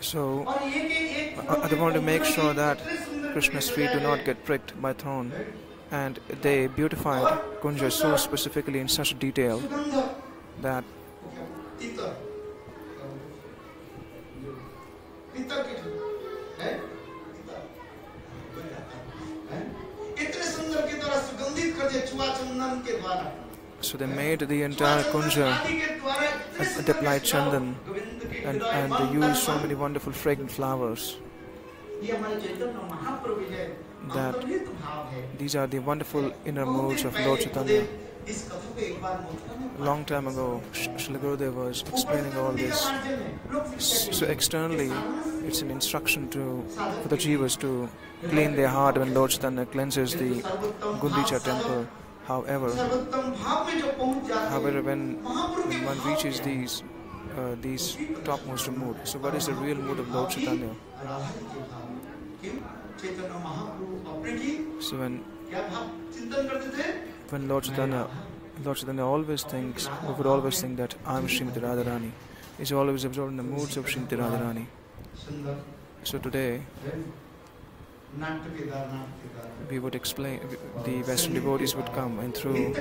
So, I, I want to make sure that Krishna's feet do not get pricked by thorn and they beautified Kunja so specifically in such detail that so they made the entire kunja and applied chandan and, and they used so many wonderful fragrant flowers that these are the wonderful inner modes of Lord Chaitanya. Long time ago, Srila Gurudev was explaining all this. So externally, it's an instruction to for the jivas to clean their heart when Lord Chaitanya cleanses the Gundicha temple. However, however, when, when one reaches these uh, these topmost mood, so what is the real mood of Lord Chaitanya? So when when Lord Chaitanya, Lord Chaitanya always thinks, we would always think that I am Srimati Radharani. He's always absorbed in the moods of Srimati Radharani. So today, we would explain, the Western devotees would come and through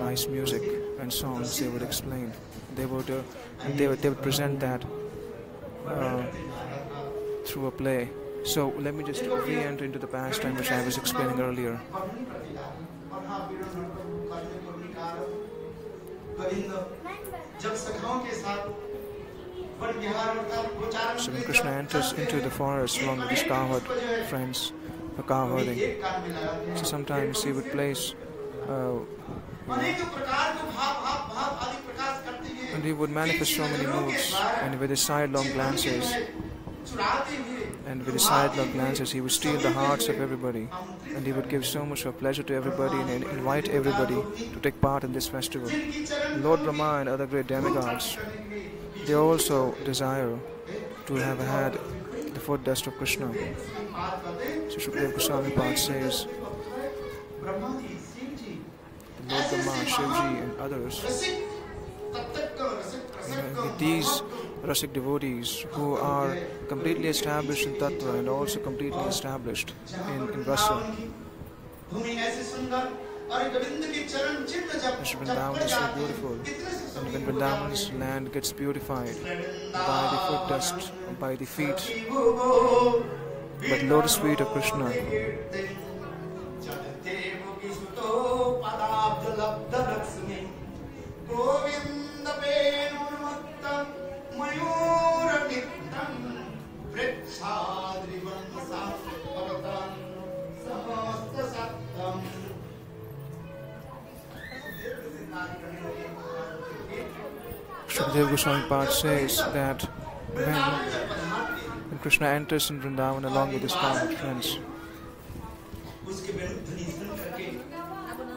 nice music and songs they would explain. They would, uh, they, would they would present that uh, through a play. So let me just re-enter into the past time which I was explaining earlier. So when Krishna enters into the forest along with his cowherd friends for cowherding, so sometimes he would place uh, and he would manifest so many moods and with his sidelong glances and with his sidelong glances, he would steal the hearts of everybody, and he would give so much of pleasure to everybody and invite everybody to take part in this festival. Lord Brahma and other great demigods, they also desire to have had the foot dust of Krishna. So Shukdev Goswami Pad says, Lord Brahma, Shivji, and others, with these rustic devotees who are completely established in Tattva and also completely established in, in rasa. Vrindavan is so beautiful. And when Vrindavan's land gets beautified by the foot dust, by the feet, but lotus feet of Krishna. Govinda वेणुन्मत्त मयूर नित्यं वृक्षाद्रिवंशा भगतं समस्त सत्यम् Shukdev Goswami Pad says that when, when Krishna enters in Vrindavan along with his cowherd friends, उसके विरुद्ध निधन करके Vrindavan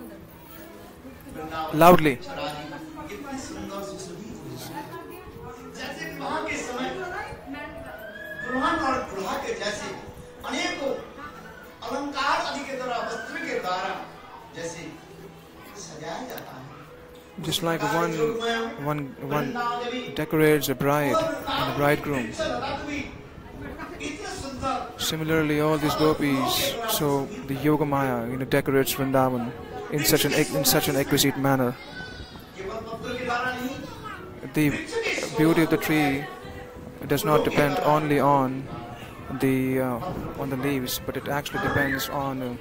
loudly, जैसे विवाह के समय दुल्हन और दुल्हा के जैसे अनेकों अलंकार आदि के द्वारा वस्त्र के द्वारा जैसे सजाया जाता है just like one, one, one decorates a bride and a bridegroom, इतने सुंदर similarly all these gopis, so the Yoga Maya, you know, decorates Vrindavan in such an in such an exquisite manner. केवल पत्र के द्वारा नहीं The beauty of the tree does not depend only on the uh, on the leaves, but it actually depends on uh,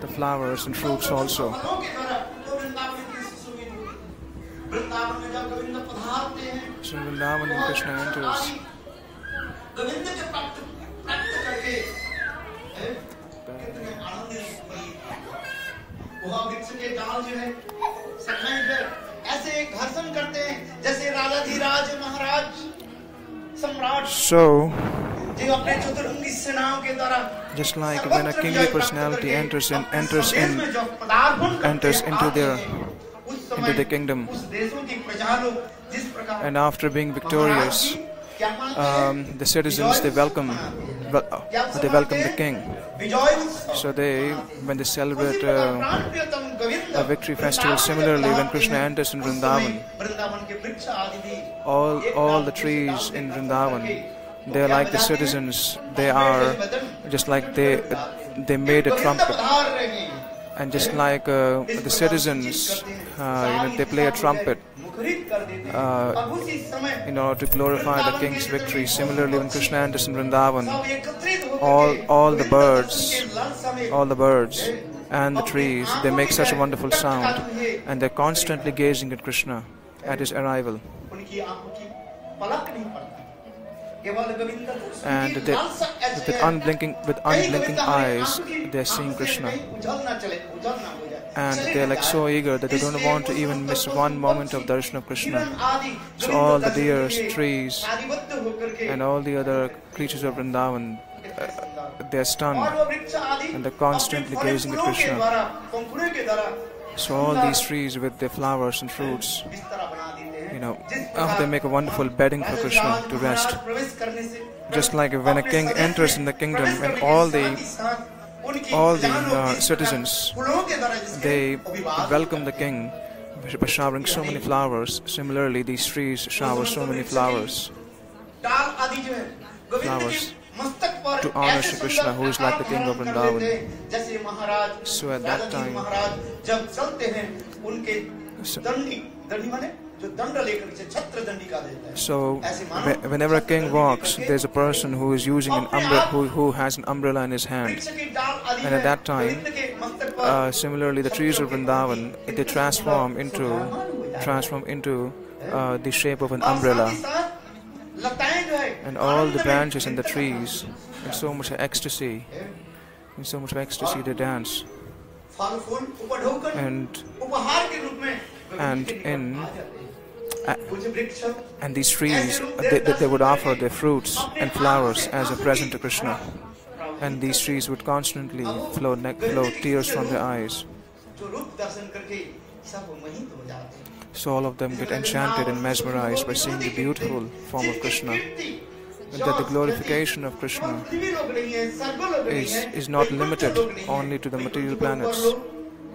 the flowers and fruits also. फलों के द्वारा तो वृंदावन इतनी सुशोभित हुई वृंदावन में जब गोविंद पधारते हैं So in Vrindavan, when Krishna enters, Govind के प्राप्त प्राप्त करके हैं, कितने आनंदित हुई वह वृक्ष के डाल जो है सखाएं फिर ऐसे घर्षण करते हैं So, just like when a kingly personality enters in, enters in, enters into their into the kingdom, and after being victorious, um, the citizens they welcome well, uh, they welcome the king. So they, when they celebrate uh, a victory festival, similarly when Krishna enters in Vrindavan, all all the trees in Vrindavan, they are like the citizens. They are just like they they made a trumpet and just like uh, the citizens, uh, you know, they play a trumpet uh, in order to glorify the king's victory. Similarly, when Krishna enters in Vrindavan, all all the birds, all the birds and the trees, they make such a wonderful sound, and they're constantly gazing at Krishna at his arrival and they, with unblinking with unblinking eyes they're seeing krishna. And they're like so eager that they don't want to even miss one moment of darshan of krishna. So all the deer trees and all the other creatures of vrindavan uh, they're stunned. And they're constantly gazing at krishna. So all these trees with their flowers and fruits know, they make a wonderful bedding for Krishna to rest. Just like when a king enters in the kingdom and all the all the uh, citizens they welcome the king by showering so many flowers. Similarly, these trees shower so many flowers. Flowers to honor Sri Krishna, who is like the king of Vrindavan. So at that time, so, so, whenever a king walks, there's a person who is using an umbrella, who, who has an umbrella in his hand. And at that time, uh, similarly, the trees of Vrindavan, they transform into, transform into uh, the shape of an umbrella. And all the branches and the trees, in so much ecstasy, in so much ecstasy, they dance. And, and in uh, and these trees, uh, they, they would offer their fruits and flowers as a present to Krishna. And these trees would constantly flow, flow tears from their eyes. So all of them get enchanted and mesmerized by seeing the beautiful form of Krishna. And that the glorification of Krishna is, is not limited only to the material planets.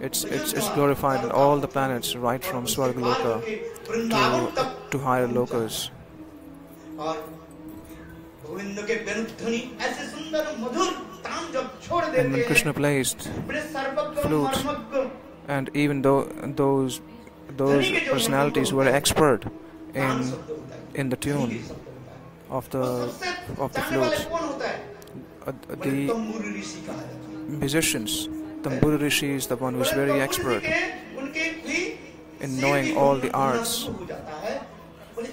It's, it's, it's glorified in all the planets, right from Swargaloka to, to higher lokas. And when Krishna placed flute, and even though those those personalities were expert in in the tune of the of the flute, uh, the musicians Tumburu Rishi is the one who is very expert in knowing all the arts.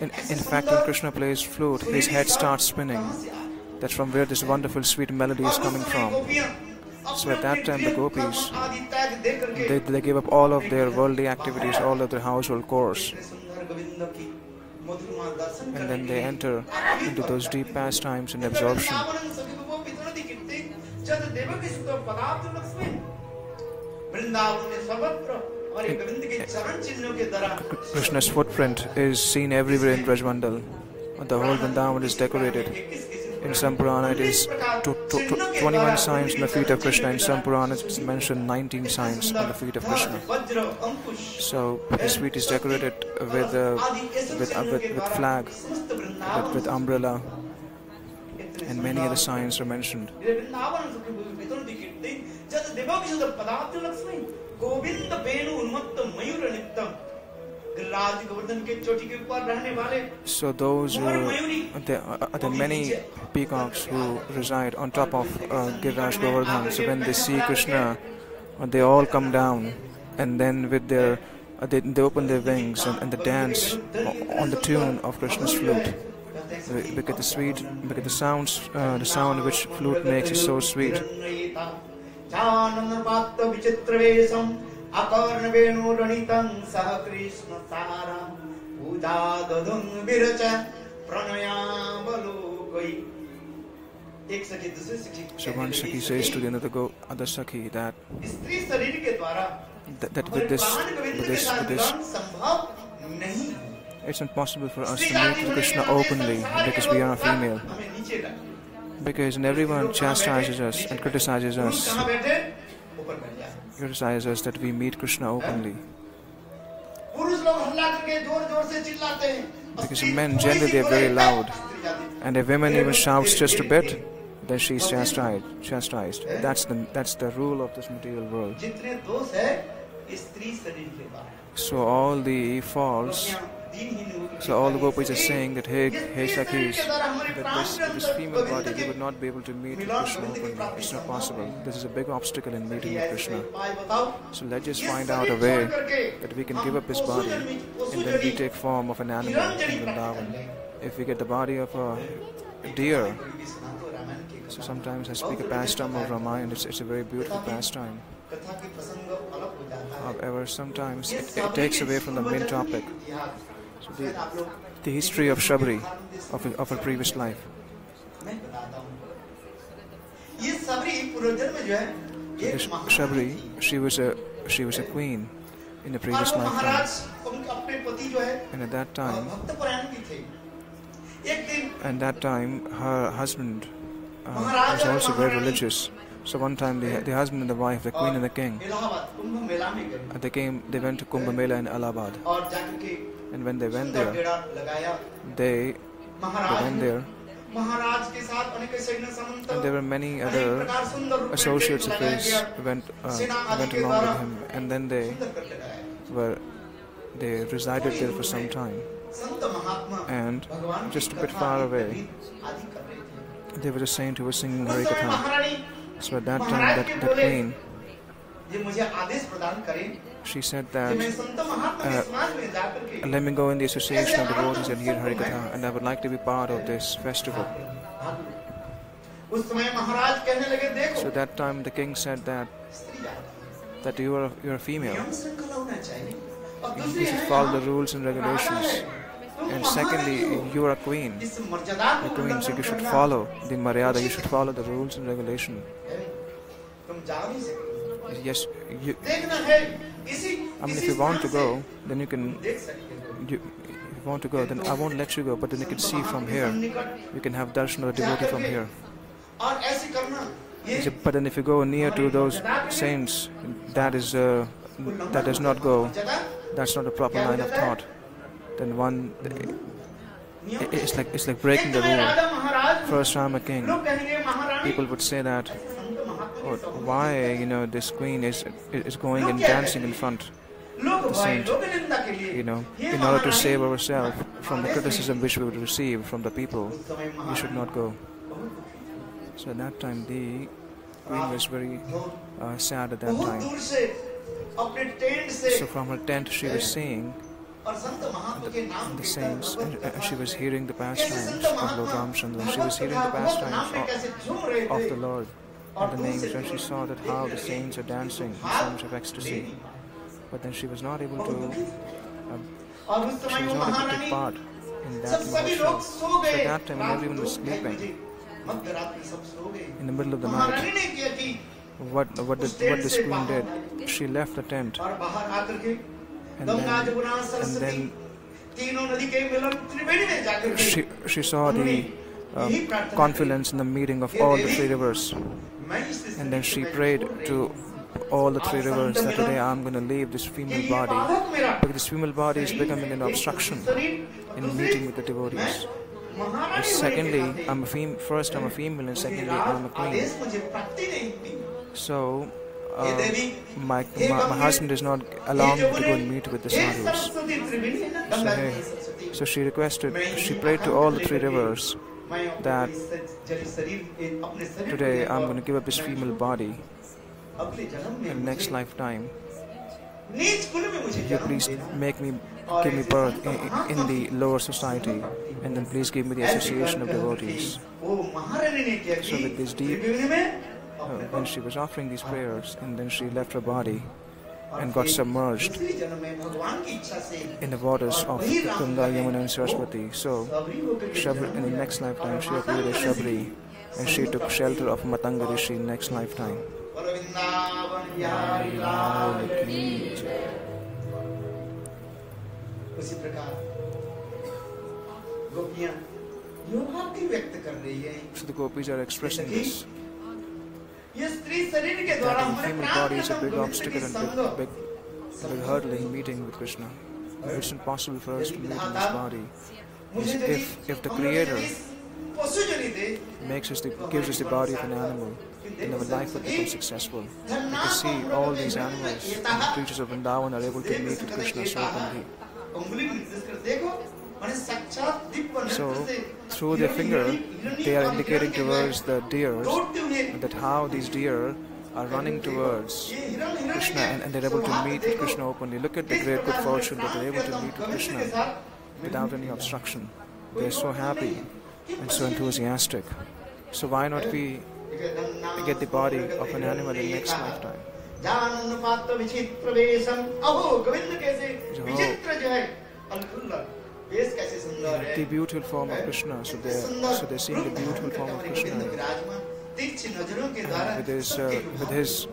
In, in fact, when Krishna plays flute, his head starts spinning. That's from where this wonderful sweet melody is coming from. So at that time, the gopis, they, they gave up all of their worldly activities, all of their household chores. And then they enter into those deep pastimes and absorption. Krishna's footprint is seen everywhere in Rajmandal. The whole Vrindavan is decorated. In some it is to, to, to 21 signs on the feet of Krishna. In some it's mentioned 19 signs on the feet of Krishna. So his feet is decorated with, uh, with, uh, with, with, flag, with, with umbrella, and many other सुंदर signs are mentioned. ये वृंदावन सुखी भूमि पितरति कीर्ति, जद देवकी सुत पदार्थ लक्ष्मी। गोविंद वेणु उन्मत्त मयूर नित्यम गिरिराज गोवर्धन के चोटी के ऊपर रहने वाले So those uh, there, are, there are many peacocks who reside on top of uh, Giriraj Govardhan. So when they see Krishna, uh, they all come down, and then with their uh, they, they open their wings and, and they dance o- on the tune of Krishna's flute. because the sweet, because the sounds, uh, the sound which flute makes is so sweet. So one Sakhi says to the another, go, other Sakhi that, that, that with this, with this, with this, it's impossible for us to meet Krishna openly because we are a female. Because when everyone chastises us and criticizes us, criticizes us that we meet Krishna openly. Because men generally they are very loud, and if women even shouts just a bit, then she's chastised. Chastised. That's the that's the rule of this material world. So all the faults so all the gopis are saying that hey, hey Sakhis, that this, this female body, he would not be able to meet Krishna openly. It's not possible. This is a big obstacle in meeting with Krishna. So let's just find out a way that we can give up his body and then we take form of an animal in Vrindavan. If we get the body of a deer, so sometimes I speak a pastime of Ramayana, it's, it's a very beautiful pastime. However, sometimes it, it takes away from the main topic. So the, the history of Shabri, of, of her previous life. So she was a she was a queen in the previous life. And at that time, and that time, her husband uh, was also very religious. So one time, the, the husband and the wife, the queen and the king, uh, they came. They went to Kumbh Mela in Allahabad. And when they went there, they, they went there. And there were many other associates of his went, uh, went along with him. And then they were they resided there for some time. And just a bit far away, there was a saint who was singing Hari Katha. So at that time, that, that pain she said that uh, let me go in the association of devotees and hear Harikatha, and I would like to be part of this festival. So that time the king said that that you are you are female. You should follow the rules and regulations. And secondly, you are a queen. A queen, so you should follow the maryada, you should follow the rules and regulation yes you I mean if you want to go then you can you, you want to go then I won't let you go but then you can see from here. You can have darshan of the devotee from here. but then if you go near to those saints that is uh, that does not go. That's not a proper line of thought. Then one it's like it's like breaking the rule. First Rama king. people would say that why you know this queen is is going and dancing in front of the saint, you know, in order to save ourselves from the criticism which we would receive from the people. We should not go. So at that time, the queen was very uh, sad at that time. So from her tent, she was seeing The, the saints, she was hearing the pastimes of Lord Ramchandra, she was hearing the pastimes of, of the Lord and the names when she saw that how the saints are dancing in so much of ecstasy. But then she was not able to, uh, she was not able to take part in that emotion. So at that time when everyone was sleeping, in the middle of the night, what, what, the, what this queen did, she left the tent and then, and then she, she saw the uh, um, confluence in the meeting of all the three rivers. And then she prayed to all the three rivers that today I'm going to leave this female body because this female body is becoming an obstruction in meeting with the devotees. And secondly, I'm a fem- first I'm a female and secondly I'm a queen. So uh, my, my, my, husband is not allowing me to go and meet with the sadhus. So, hey, so she requested, she prayed to all the three rivers that today I'm going to give up this female body in next lifetime. You please make me give me birth in, in- the lower society and then please give me the association of devotees. So with this deep- Uh, when she was offering these prayers and then she left her body and got submerged in the waters of Ganga, Yamuna and Saraswati. So Shabri, in the next lifetime she appeared as Shabri and she took shelter of Matanga Rishi in next lifetime. उसी प्रकार गोपियां योगाभि व्यक्त कर रही है So the gopis are expressing this. ये स्त्री शरीर के द्वारा That the हमारे female प्राण body is a खत्म big होने obstacle की and संग big, big, big hurdle in meeting with Krishna. It's impossible for us to meet in this body. मुझे If- यदि if- if the हम लोग Creator यदि पशु जो नहीं दे Makes us the, gives us the body of an animal, then our life will become successful. You can see all these animals and the creatures of Vrindavan are able to meet with Krishna so openly. उंगली में निर्देश कर देखो माने साक्षात Divya So, नेत्र से through their finger, they are indicating towards the deers दौड़ते हुए that how these deer are running towards ये हिरण हिरण Krishna and, and they're able to meet with Krishna openly. Look at the great good fortune that they're able to meet with Krishna without any obstruction. They're so happy. and so enthusiastic. So why not we get the body of an animal in next lifetime? जान पात्र विचित्र वेशम अहो गोविंद कैसे जो- विचित्र जो है अल्हम्दुलिल्लाह वेश कैसे सुंदर है the beautiful form of Krishna. So they're, so they're seeing the beautiful form of Krishna. With his, uh, with his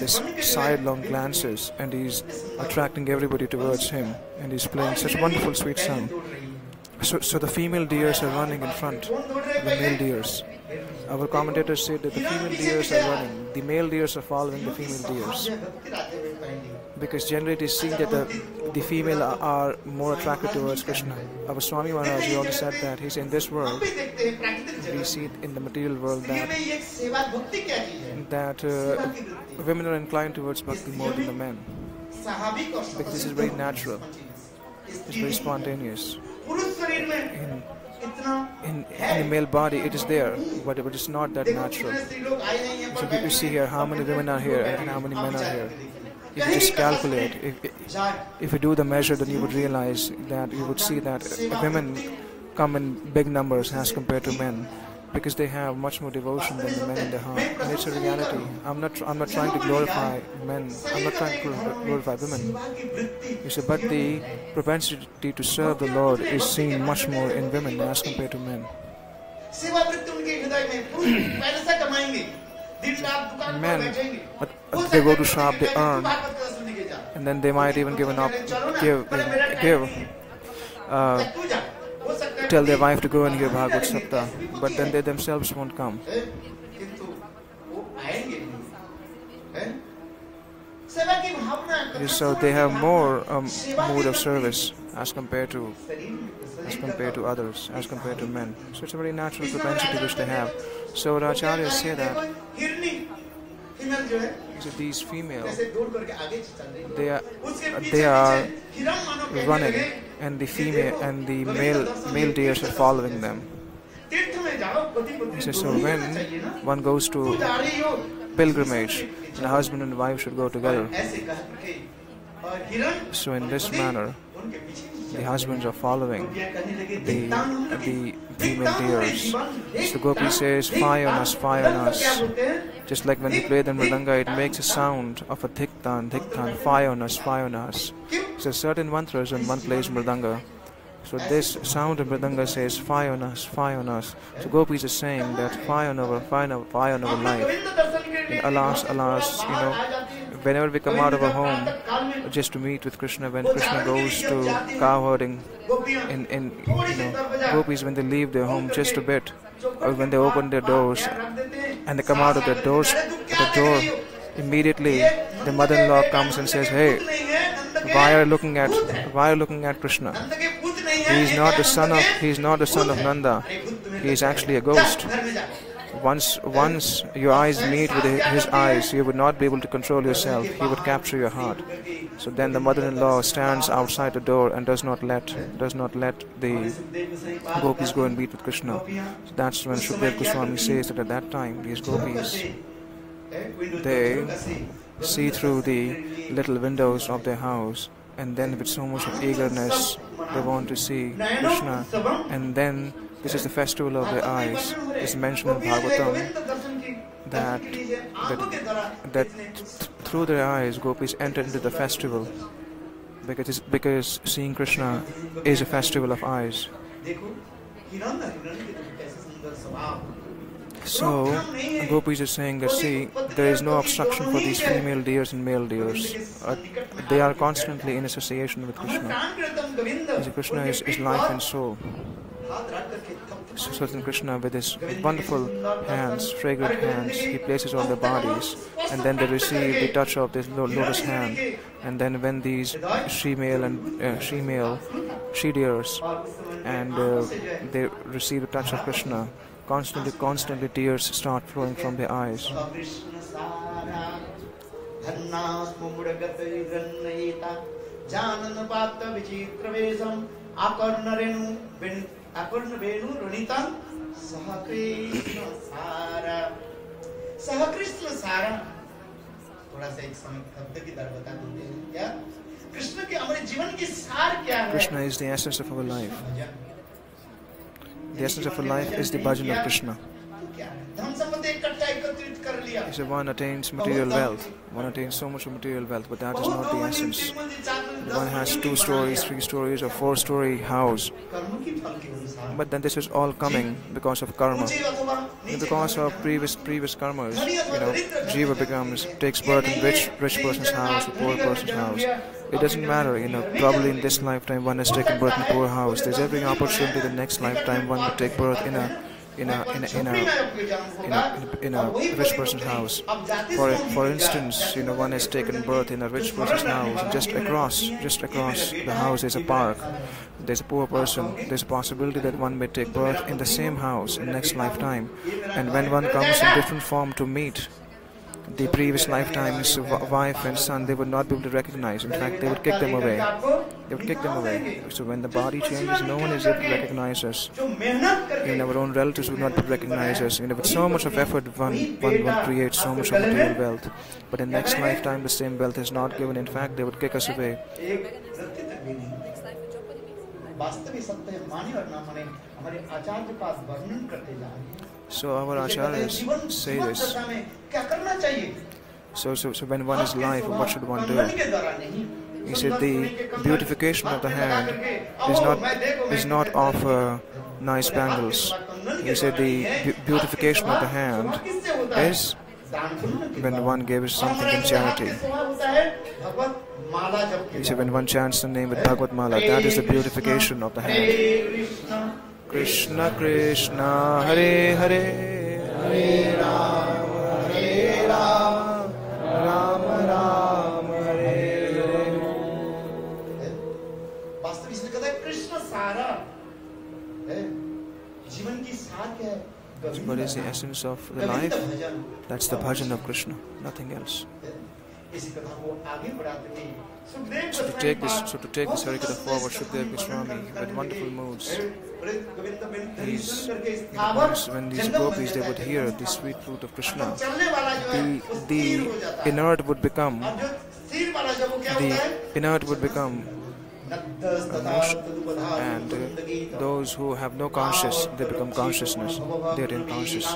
this sidelong glances, and he's attracting everybody towards him, and he's playing such wonderful sweet song. So, so the female deers are running in front, the male deers. Our commentators said that the female deers are running, the male deers are following the female deers because generally it is seen that the, the female are more attracted towards Krishna. Our Swami Maharaj, he already said that. He in this world, we see in the material world that, that uh, women are inclined towards bhakti more than the men. This is very natural. It's very spontaneous. In, in, in the male body, it is there, but it is not that natural. So you see here how many women are here and how many men are here if you just calculate, if, if you do the measure, then you would realize that you would see that women come in big numbers as compared to men because they have much more devotion than the men in their heart. And it's a reality. I'm not, I'm not trying to glorify men. I'm not trying to glorify women. You see, but the propensity to serve the Lord is seen much more in women as compared to men men they go to shop they earn and then they might even give an up give give uh, tell their wife to go and give Bhagavat Saptaha but then they themselves won't come. so they have more um, mood of service as compared to as compared to others, as compared to men. So it's a very natural propensity which they have. So the acharyas say that so these females, they are, they are running, and the female and the male male deers are following them. So, so when one goes to pilgrimage, the husband and wife should go together. So in this manner, the husbands are following the, the female deers. So Gopi says, fire on us, fire on us. Just like when you play the Mridanga, it makes a sound of a Dhiktan, Dhiktan, fire on us, fire on us. So certain mantras and one plays Mridanga. So this sound of Mridanga says, fire on us, fire on us. So Gopis are saying that fire on our, fire on our, fire on our life. And alas, alas, you know, whenever we come out of our home just to meet with Krishna, when Krishna goes to cow herding, in, in you know, gopis when they leave their home just a bit, or when they open their doors and they come out of their doors, the door, immediately the mother-in-law comes and says, "Hey, why are you looking at why are you looking at Krishna? He is not the son of he is not the son of Nanda. He is actually a ghost." Once, once your eyes meet with his eyes, you would not be able to control yourself. He would capture your heart. So then the mother-in-law stands outside the door and does not let does not let the gopis go and meet with Krishna. So that's when Shukdev Goswami says that at that time these gopis they see through the little windows of their house and then with so much of eagerness they want to see Krishna and then this is the festival of the eyes. It's mentioned in Bhagavatam that, that, that through their eyes gopis enter into the festival because, because seeing Krishna is a festival of eyes. So, Gopis are saying that see, there is no obstruction for these female deers and male deers. Uh, they are constantly in association with Krishna. Krishna is, is life and soul. हाथ रख करके थप थप So certain Krishna with his wonderful hands, fragrant hands, he places on their bodies, and then they receive the touch of this lo- lotus hand. And then when these she-male and uh, she-male she-deers, और उस समय and uh, they receive the touch of Krishna, constantly, constantly tears start flowing from their eyes. Krishna सारा धन्नास मुमुड़गत विगन्नयिता जानन पात विचित्र वेशम आकर्ण रेणु वेणु आकर्ण सहकृष्ण सारा सहकृष्ण सारा थोड़ा सा एक समय शब्द की दर बता देते हैं क्या? कृष्ण के हमारे जीवन की सार क्या है? Krishna is the essence of our life The essence of a life is the bhajan of Krishna. He one attains material wealth. One attains so much material wealth, but that is not the essence. One has two stories, three stories, or four story house. But then this is all coming because of karma. And because of previous previous karmas, you know, jiva becomes takes birth in rich rich person's house or poor person's house. It doesn't matter, you know, probably in this lifetime one has taken birth in a poor house. There's every opportunity the next lifetime one would take birth in a in a in a in a, in a, in a rich person's house. For for instance, you know, one has taken birth in a rich person's house. and Just across, just across the house is a park. There's a poor person. There's a possibility that one may take birth in the same house in next lifetime. And when one comes in different form to meet the previous lifetime's w- wife and son, they would not be able to recognize. In fact, they would kick them away. They would kick them away. So when the body changes, no one is able to recognize us. जो मेहनत करके Even our own relatives would not recognize us. You know, with so much of effort, one, one, one creates so much of material wealth. But in next lifetime, the same wealth is not given. In fact, they would kick us away. एक रत्ती तक भी नहीं वास्तविक सत्य है, माने और ना माने हमारे आचार्य पास वर्णन करते जा रहे हैं so our acharyas say this. So, so, so when one is alive, what should one do? Uh, he said the beautification of the hand is not is not of uh, nice bangles. He said the beautification of the hand is when one gives something in charity. He said when one chants the name with Bhagavad Mala, that is the beautification of the hand. Krishna Krishna Hare Hare Hare Ram Hare Ram Ram Ram Hare Hare वास्तव इसलिए कहता है कृष्ण सारा है जीवन की सार क्या है So What is the essence of the Govind life? Bhajan That's the bhajan of Krishna, nothing else. इसी कथा को आगे बढ़ाते हुए Sukhdev So to Goswami take this, पाद so to take this बहुत Harikatha सुंदर forward, इस Shukdev कथा में Goswami, वर्णन with wonderful करते moods. These when these gopis they would hear the sweet fruit of Krishna, the, the inert would become the inert would become and uh, those who have no conscience they become consciousness they are unconscious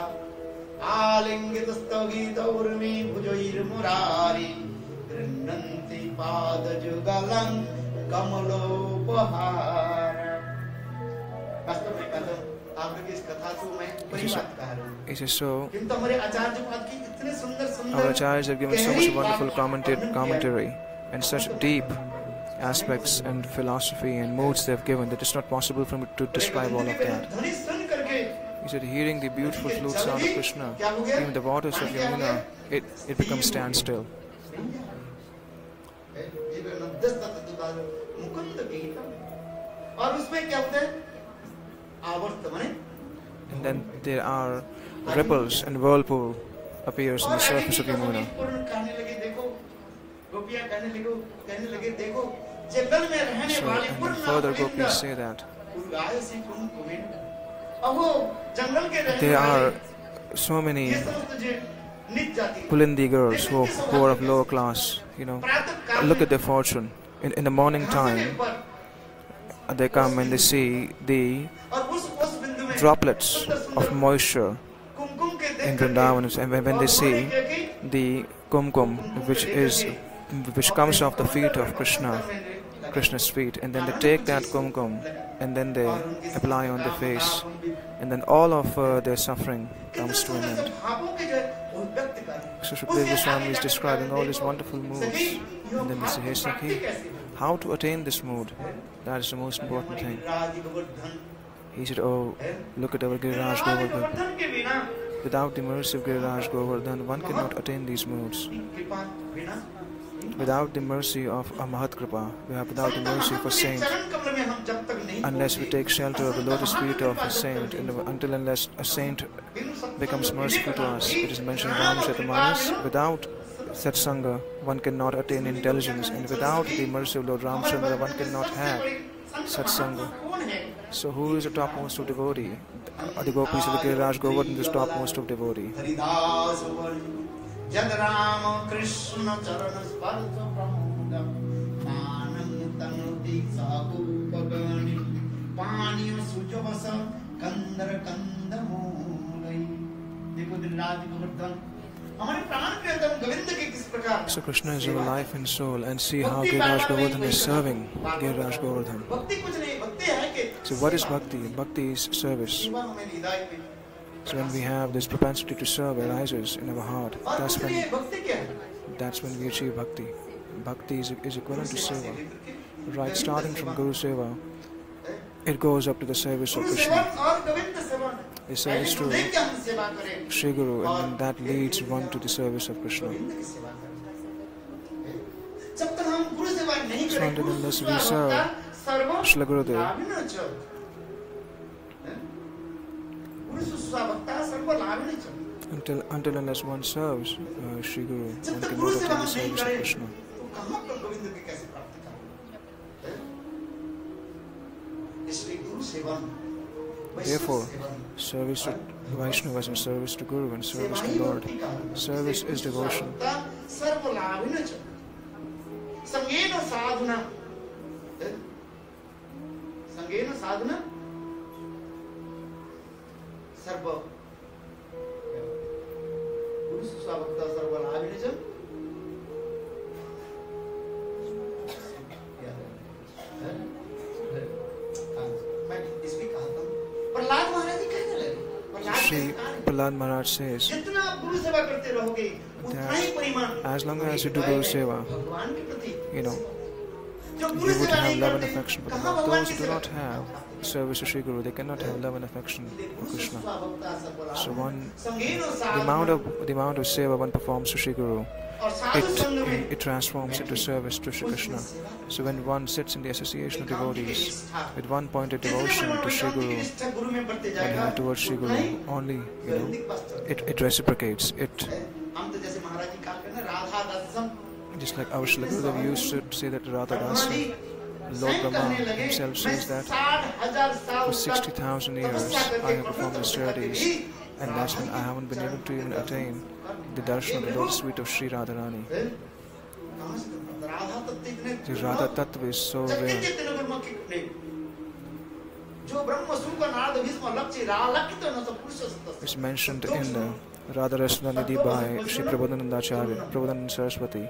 it is so किंतु हमारे आचार्य पाद की इतने सुंदर our सुंदर acharyas have given so much wonderful commentary, commentary and such deep aspects and philosophy and moods they have given that it's not possible for me to describe all of that ध्वनि सुन करके he said hearing the beautiful flute sound of Krishna even the waters of Yamuna it, it becomes standstill जीवन नद्दस्तथा तदुपधार मुकुंद गीतम और उसमें क्या होता है आवर्त माने and then there are ripples and whirlpool appears on the surface of Yamuna. So, and then further gopis say that there are so many Pulindi girls who, who are of lower class, you know, look at their fortune. In, in the morning time, they come and they see the droplets of moisture in Vrindavan and when they see the kumkum which is which comes off the feet of Krishna Krishna's feet and then they take that kumkum and then they apply on the face and then all of uh, their suffering comes to an end. So Shukdev Goswami is describing all these wonderful moves and then they say, Hey Sakhi, how to attain this mood. That is the most important thing. He said, Oh, look at our Giriraj Govardhan. Without the mercy of Giriraj Govardhan, one cannot attain these moods. Without the mercy of Amahat Kripa, we have without the mercy of a saint, unless we take shelter of the lotus feet of a saint, and until unless a saint becomes merciful to us, it is mentioned in Ramcharitmanas, without satsanga, one cannot attain intelligence, and without the mercy of Lord Ramchandra, one cannot have satsanga. कौन है So who is the topmost of devotee? The gopis of the Giriraj Govardhan is the topmost of devotee. Haridas वर्य जद राम कृष्ण चरण स्पर्श प्रमोदम मानम तनु दीक्षा उपगणि पानी सुजवस कंदर कंदमूलई देखो Giriraj Govardhan so Krishna is your life and soul and see how Giriraj Govardhan is serving Giriraj Govardhan. So what is bhakti? Bhakti is service. So when we have this propensity to serve arises in our heart, that's when, that's when we achieve bhakti. Bhakti is, is equivalent to seva. Right, starting from Guru Seva, it goes up to the service of Krishna, the service to Sri Guru, and that leads one to the service of Krishna. So until unless we serve Shri Gurudev, until, until unless one serves uh, Shri Guru, one cannot attend the service of Krishna. Therefore, seven, Service to Vaishnavas and service to Guru and service सेवा to he Lord. भक्ति का है। Service इसलिए is Guru devotion. सेवा भक्ता सर्व लाभिन च। संगेन साधुना है? संगेन साधुना सर्व गुरु शुश्रूषा भक्ता Nand Maharaj says that as long as you do Guru Seva, you know, you would have love and affection for Lord. Those who do not have service to Sri Guru, they cannot have love and affection for Krishna. So one, the amount of the amount of seva one performs to Sri Guru it, it transforms into service to Sri Krishna. So when one sits in the association of devotees, with one pointed devotion to Sri Guru, and towards Sri Guru, only, you know, it, it reciprocates, it just like our Srila Guru used to say that Radha Dasa, Lord Brahma himself says that for 60,000 years I have performed austerities and that's when I haven't been able to even attain the darshan of the Lord feet of Sri Radharani. The Radha Tattva is so rare. It's mentioned in the Radha Rasananidhi by Sri Prabodhanandacharya, Prabodhanand Saraswati,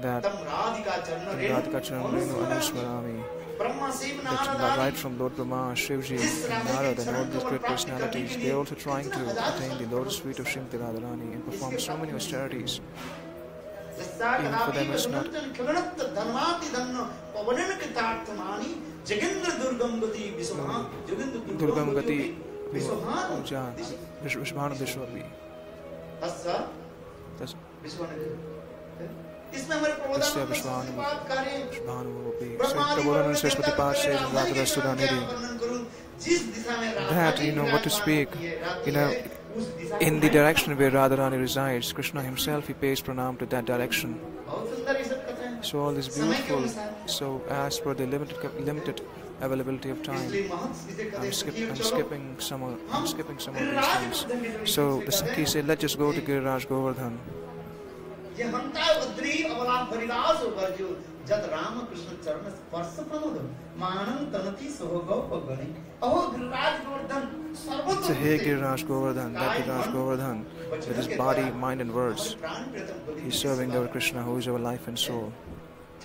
that Radhika Charan Renu Anuswarami. But right from Lord Brahma, Shivji, Narada, and all these great personalities, they're also trying to attain the lotus feet of Shrimati Radharani and perform so many austerities. Even for them, it's not. Durgam Gati, Vishwanu Vishwapi. That's इसमें हमारे तस्य प्रबोधन विश्वानु बात कार्य Vishvanuvapi. So Prabodhanand Saraswati Pad says in Radha Rasana Nidhi, that you know, what to speak, you know, in the direction where Radharani resides, Krishna himself, he pays pranam to that direction. So all is beautiful. So as per the limited cap- limited availability of time, I'm, skip, I'm skipping some of, I'm skipping some of these things. So the Sakhi said, let's just go to Giriraj Govardhan. ये हंता उद्री अबला हरिदास वर्जो जद राम कृष्ण चरण स्पर्श प्रमोद मानम तनति सोह गौ पगणि अहो गिरिराज गोवर्धन सर्वतो So hey Giriraj Govardhan, that Giriraj Govardhan, with his body, mind and words, he's serving our Krishna who is our life and soul.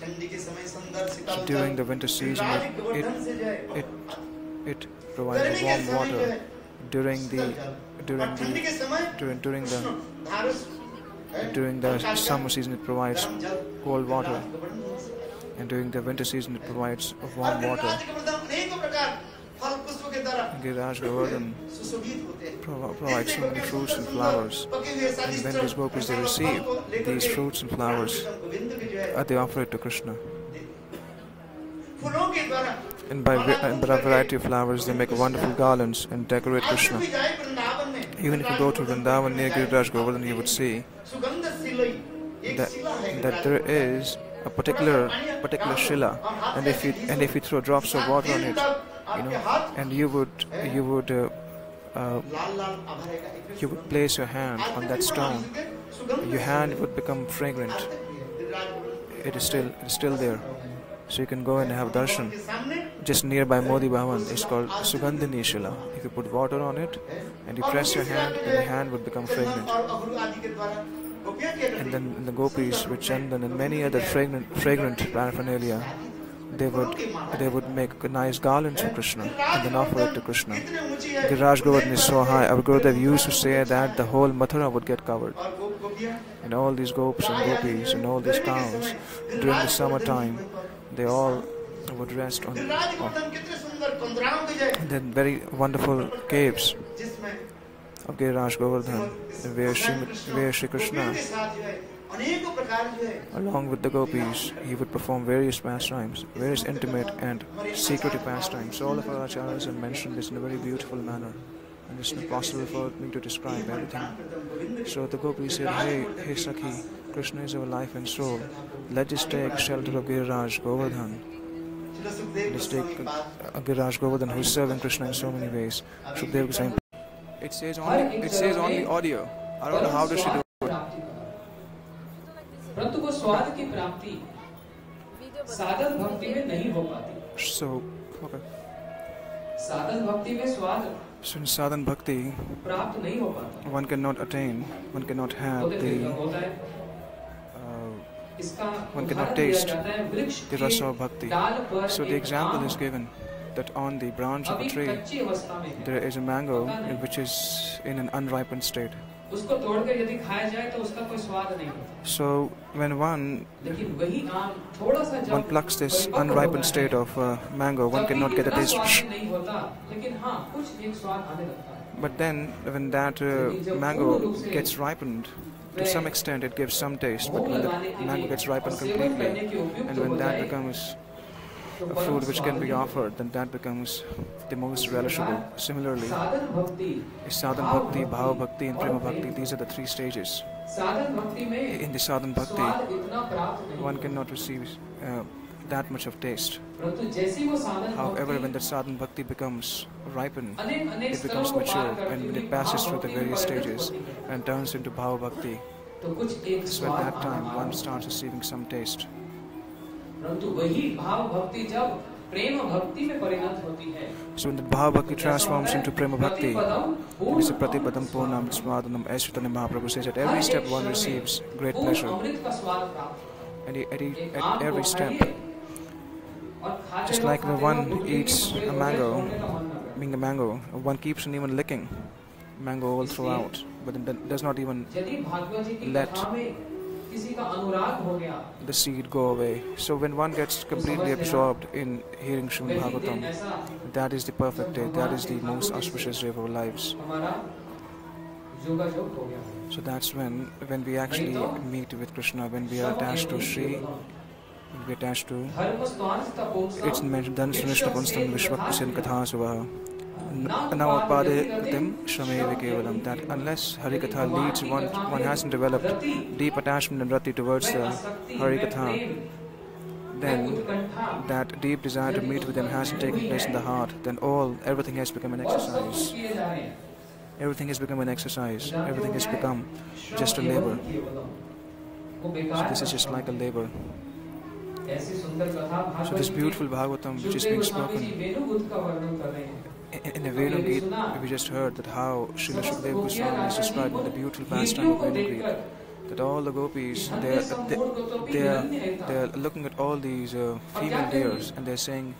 ठंडी के समय सुंदर शीतल So during the winter season, Giriraj it, Govardhan से जय it, it, it provides warm water. During the, during ठंडी के the, समय during, during the, धारस during the summer season it provides cold water. And during the winter season it provides warm water. Giriraj Govardhan provides so many fruits and flowers. And when these gopis they receive these fruits and flowers, they offer it to Krishna. And by, and by a variety of flowers, they make wonderful garlands and decorate Krishna. Even if you go to Vrindavan near Giriraj Govardhan, you would see that, that there is a particular particular shila, and if you and if you throw drops of water on it, you know, and you would you would uh, uh, you would place your hand on that stone, your hand would become fragrant. It is still it is still there, so you can go and have darshan just nearby Modi Bhavan. It's called Sugandhini Shila. If you put water on it and you press your hand, then the hand would become fragrant. And then the gopis with chandan and many other fragrant, fragrant paraphernalia, they would they would make nice garlands for Krishna and then offer it to Krishna. Giriraj Govardhan is so high. Our Gurudev used to say that the whole Mathura would get covered. And all these gopis and gopis and all these cows during the summertime they all would rest on oh, the very wonderful caves of Giriraj Govardhan, where Shri, where Shri Krishna, along with the gopis, he would perform various pastimes, various intimate and secretive pastimes. So all of our acharyas have mentioned this in a very beautiful manner. And it's not possible for me to describe everything. So the gopis said, Hey, hey Sakhi, Krishna is our life and soul. Let's just take shelter of Giriraj Govardhan. Shri Sukhdev Let's Goswami take की बात uh, Giriraj Govardhan who is serving Krishna in so many ways. Shukdev Goswami. It says only, it says only audio. I don't know how does she do it. परंतु वो स्वाद की प्राप्ति साधन भक्ति में नहीं हो पाती So, okay. साधन भक्ति में स्वाद So in sadhan bhakti, प्राप्त नहीं हो पाता one cannot attain, one cannot तो have देखिए क्या the होता है uh, इसका one cannot taste the rasa of bhakti. So the example is given that on the branch of a tree there is a mango which is in an unripened state. So when one one plucks this unripened state of uh, mango, one cannot get a taste. But then when that uh, mango gets ripened, to some extent it gives some taste, but when the mango gets ripened completely, and when that becomes a food which can be offered, then that becomes the most relishable. Similarly, sadhan bhakti, bhava bhakti, and prema bhakti, these are the three stages. In the sadhan bhakti, one cannot receive. Uh, that much of taste. However, when the sadhan bhakti becomes ripened, it becomes mature, and when it passes through the various stages and turns into bhava bhakti, so at that time one starts receiving some taste. So when the Bhava Bhakti transforms into Prema Bhakti, it is a Pratipadam Purnam Smadanam Aishwatani Mahaprabhu says at every step one receives great pleasure. And at, every step just like when one eats a mango, being a mango, one keeps on even licking mango all throughout, but it does not even let the seed go away. So when one gets completely absorbed in hearing Srimad Bhagavatam, that is the perfect day, that is the most auspicious day of our lives. So that's when, when we actually meet with Krishna, when we are attached to Sri be attached to. It's mentioned then Sunishtapunstam Vishvakpasin Katha Navapade That unless Harikatha leads, one, one hasn't developed deep attachment and rati towards uh, the Harikatha, then that deep desire to meet with Him hasn't taken place in the heart, then all, everything has become an exercise. Everything has become an exercise. Everything has become just a labor. So this is just like a labor. So this beautiful Bhagavatam which is being spoken. in a Venu we just heard that how Srila Sukadeva Goswami is describing the beautiful pastime of Venu Gita, that all the gopis, they are, they, are, they are looking at all these uh, female deers and they're saying,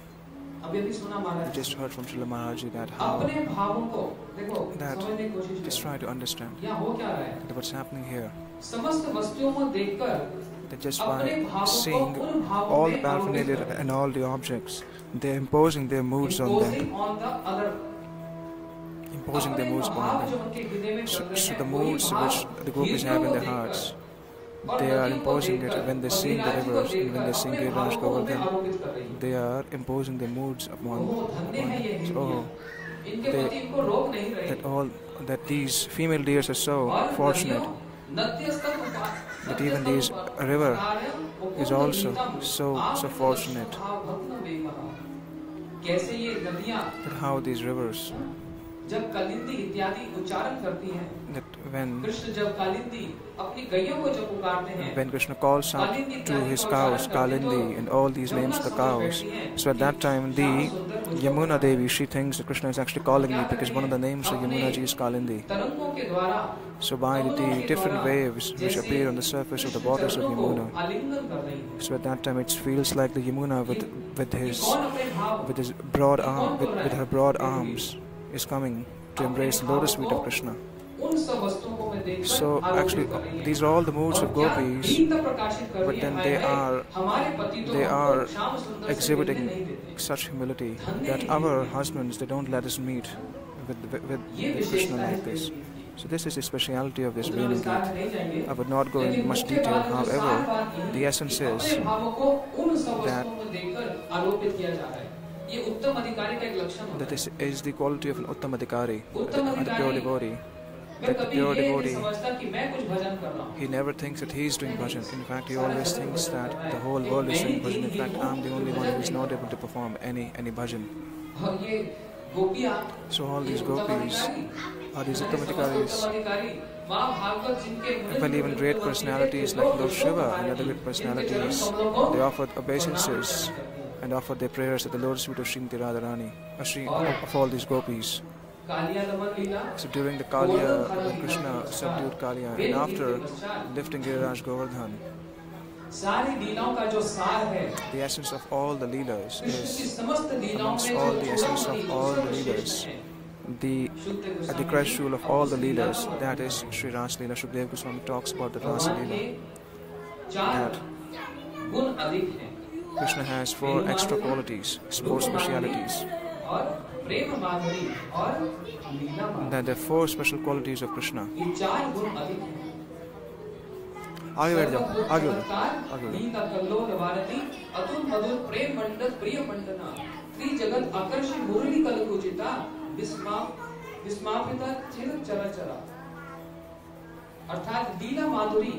just heard from Srila Maharaji that how that just try to understand that what's happening here. That just by seeing all the paraphernalia and all the objects, they're imposing their moods on them. Imposing the moods on them. So, so the moods which the gopis have in their hearts, they are imposing it when they sing the rivers and when they sing the runs over them. They are imposing the moods upon, upon so they, that all that these female deers are so fortunate that even these river is also so so fortunate that how these rivers जब कलिंदी इत्यादि उच्चारण करती हैं that when Krishna जब कालिंदी अपनी गैयों को जब पुकारते हैं when Krishna calls out to his cows Kalindi and all these names of the cows, so at that time the Yamuna Devi she thinks that Krishna is actually calling me because one of the names of Yamuna ji is Kalindi. तरंगों के द्वारा So by the different waves which appear on the surface of the waters of चरणों को Yamuna, आलिंगन कर रही है so at that time it feels like the Yamuna with with कि his कौन अपने भाव with his broad arm with, with her broad arms is coming to embrace the lotus feet of Krishna. So actually, these are all the moods of gopis, but then they are they are exhibiting such humility that our husbands they don't let us meet with with, with Krishna like this. So this is the speciality of this Venu I would not go into much detail, however, the essence is that that is, is the quality of an Uttam Adhikari, and a pure devotee. That the pure devotee, he never thinks that he is doing bhajan. In fact, he always thinks that the whole world is doing bhajan. In fact, I'm the only one who is not able to perform any, any bhajan. So all these gopis are these Uttam Adhikaris. Well, even great personalities like Lord Shiva and other great personalities, they offered obeisances and offer their prayers at the Lotus feet of Srimati Radharani, a shri of all these gopis. So during the Kaliya, when Krishna subdued Kaliya, and after lifting Giriraj Govardhan, the essence of all the leaders is amongst all the essence of all the leaders, the at the Christ rule of all the leaders, that is Sri Raj Leela. Shukdev Goswami talks about the Rasa Leela. That Krishna has four extra qualities, four specialities. That the four special qualities of Krishna. आगे बैठ जाओ आगे बढ़ो आगे बढ़ो अर्थात लीला माधुरी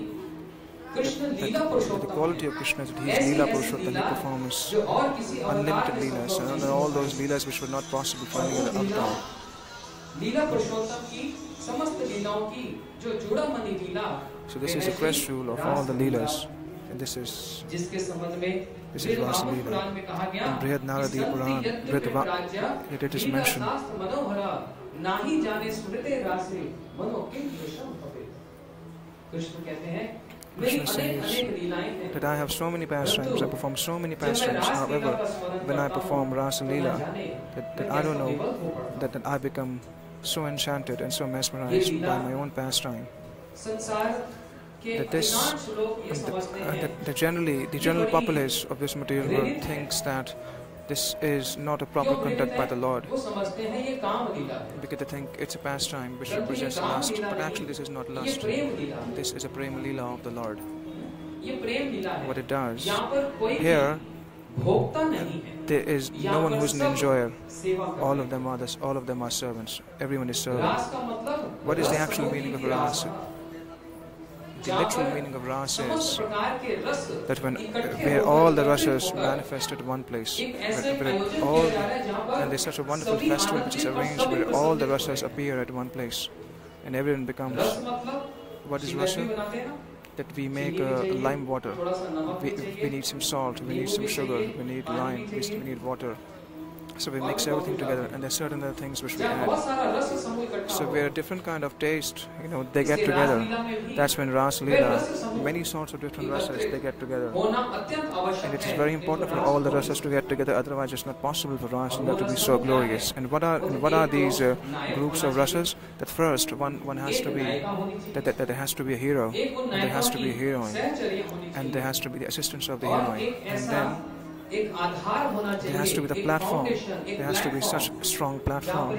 कृष्ण लीला The Purushottam quality है। of Krishna is that he is ऐसी Leela ऐसी Purushottam. He लीला performs जो और किसी अवतार unlimited में leelas संभव and नहीं all है। those leelas which were not possible for any other avatar. लीला पुरुषोत्तम की समस्त लीलाओं की जो चूड़ामणि लीला So this is the crest jewel of all the leelas. And this is जिसके संबंध में This is बृहद Rasa भागवत Leela. पुराण में कहा गया In Brihad Naradi कि संति Puran, यद्यपि Brihad Va- Pragya it- it is Leela mentioned. शास्त्र मनोहरा नाही जाने सुनते रासे मनो किं विषम भवे कृष्ण कहते हैं मेरी Krishna says that I have so many pastimes, I perform so many pastimes. However, when I perform Rasa Leela, that, that I don't know that, that I become so enchanted and so mesmerized by my own pastime that this that, uh, that, that generally the general populace of this material world thinks that this is not a proper conduct by the Lord because they think it's a pastime which represents lust, but actually, this is not lust. This is a prema lila of the Lord. What it does here, there is no one who's an enjoyer. All of them are this, all of them are servants. Everyone is servant. What is the actual meaning of rasa? the literal meaning of rasa is that when where all the rasas manifested in one place, where, where all, and there's such a wonderful festival which is arranged where all the rasas appear at one place, and everyone becomes what is rasa? that we make uh, lime water. We, we need some salt, we need some sugar, we need lime, we need water. So we mix everything together, and there's certain other things which we add. So we're a different kind of taste. You know, they get together. That's when Ras Leela, many sorts of different rasas, they get together. And it is very important for all the rasas to get together. Otherwise, it's not possible for Ras Leela to be so glorious. And what are and what are these uh, groups of rasas? That first one one has to be that, that, that there has to be a hero, there has to be a heroine, and there has to be the assistance of the heroine, and then there has to be the platform. There has to be such a strong platform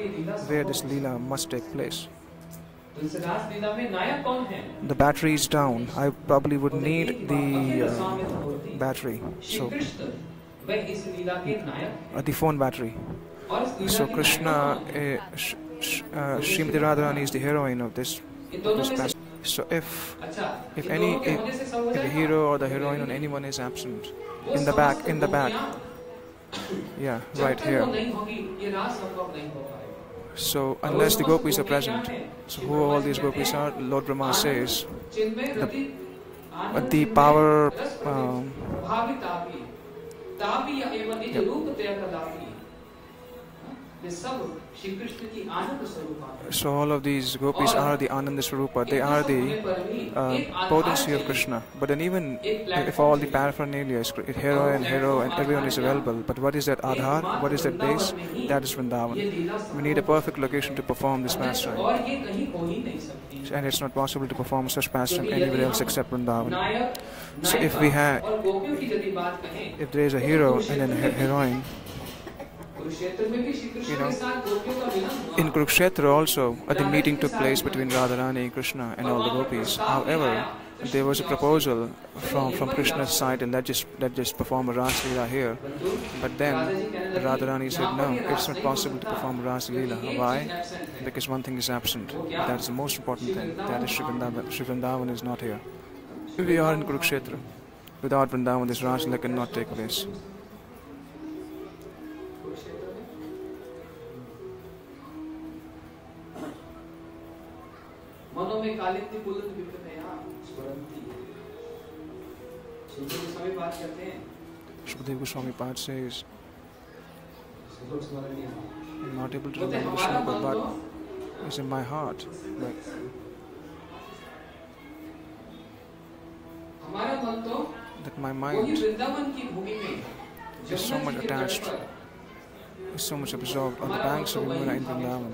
where this lila must take place. The battery is down. I probably would need the uh, battery. So, uh, the phone battery. So Krishna, uh, Sh uh, Radharani is the heroine of this, this passage. So if if any if, if the hero or the heroine or anyone is absent in the back in the back, yeah, right here. So unless the gopis are present, so who all these gopis are, Lord Brahma says, the, the power. Um. So all of these gopis are the Ananda Swarupa, they are the uh, potency of Krishna. But then even if all the paraphernalia is hero and hero and everyone is available, but what is that Adhar, what is that base? That is Vrindavan. We need a perfect location to perform this pastime. And it's not possible to perform such pastime anywhere else except Vrindavan. So if we have, if there is a hero and a heroine, you know, in Kurukshetra also, the meeting took place between Radharani, Krishna, and all the gopis. However, there was a proposal from, from Krishna's side and that just that just perform a Raslila here. But then Radharani said, no, it's not possible to perform Raslila. Why? Because one thing is absent. That is the most important thing. That is Sri Vrindavan is not here. We are in Kurukshetra. Without Vrindavan, this Raslila cannot take place. मनो में कालिंदी पुलंद विपनया स्मरंती सुनते समय बात करते हैं Sukadeva Goswami Pad says, लोग स्मरणीय हैं। I'm not able to बोलते remember the हमारा shloka, मन but तो it's in my heart. But हमारा मन तो that my वही mind वृंदावन की भूमि में is so जमुना much जी के तट attached. पर is so much absorbed on the banks of Yamuna in Vrindavan.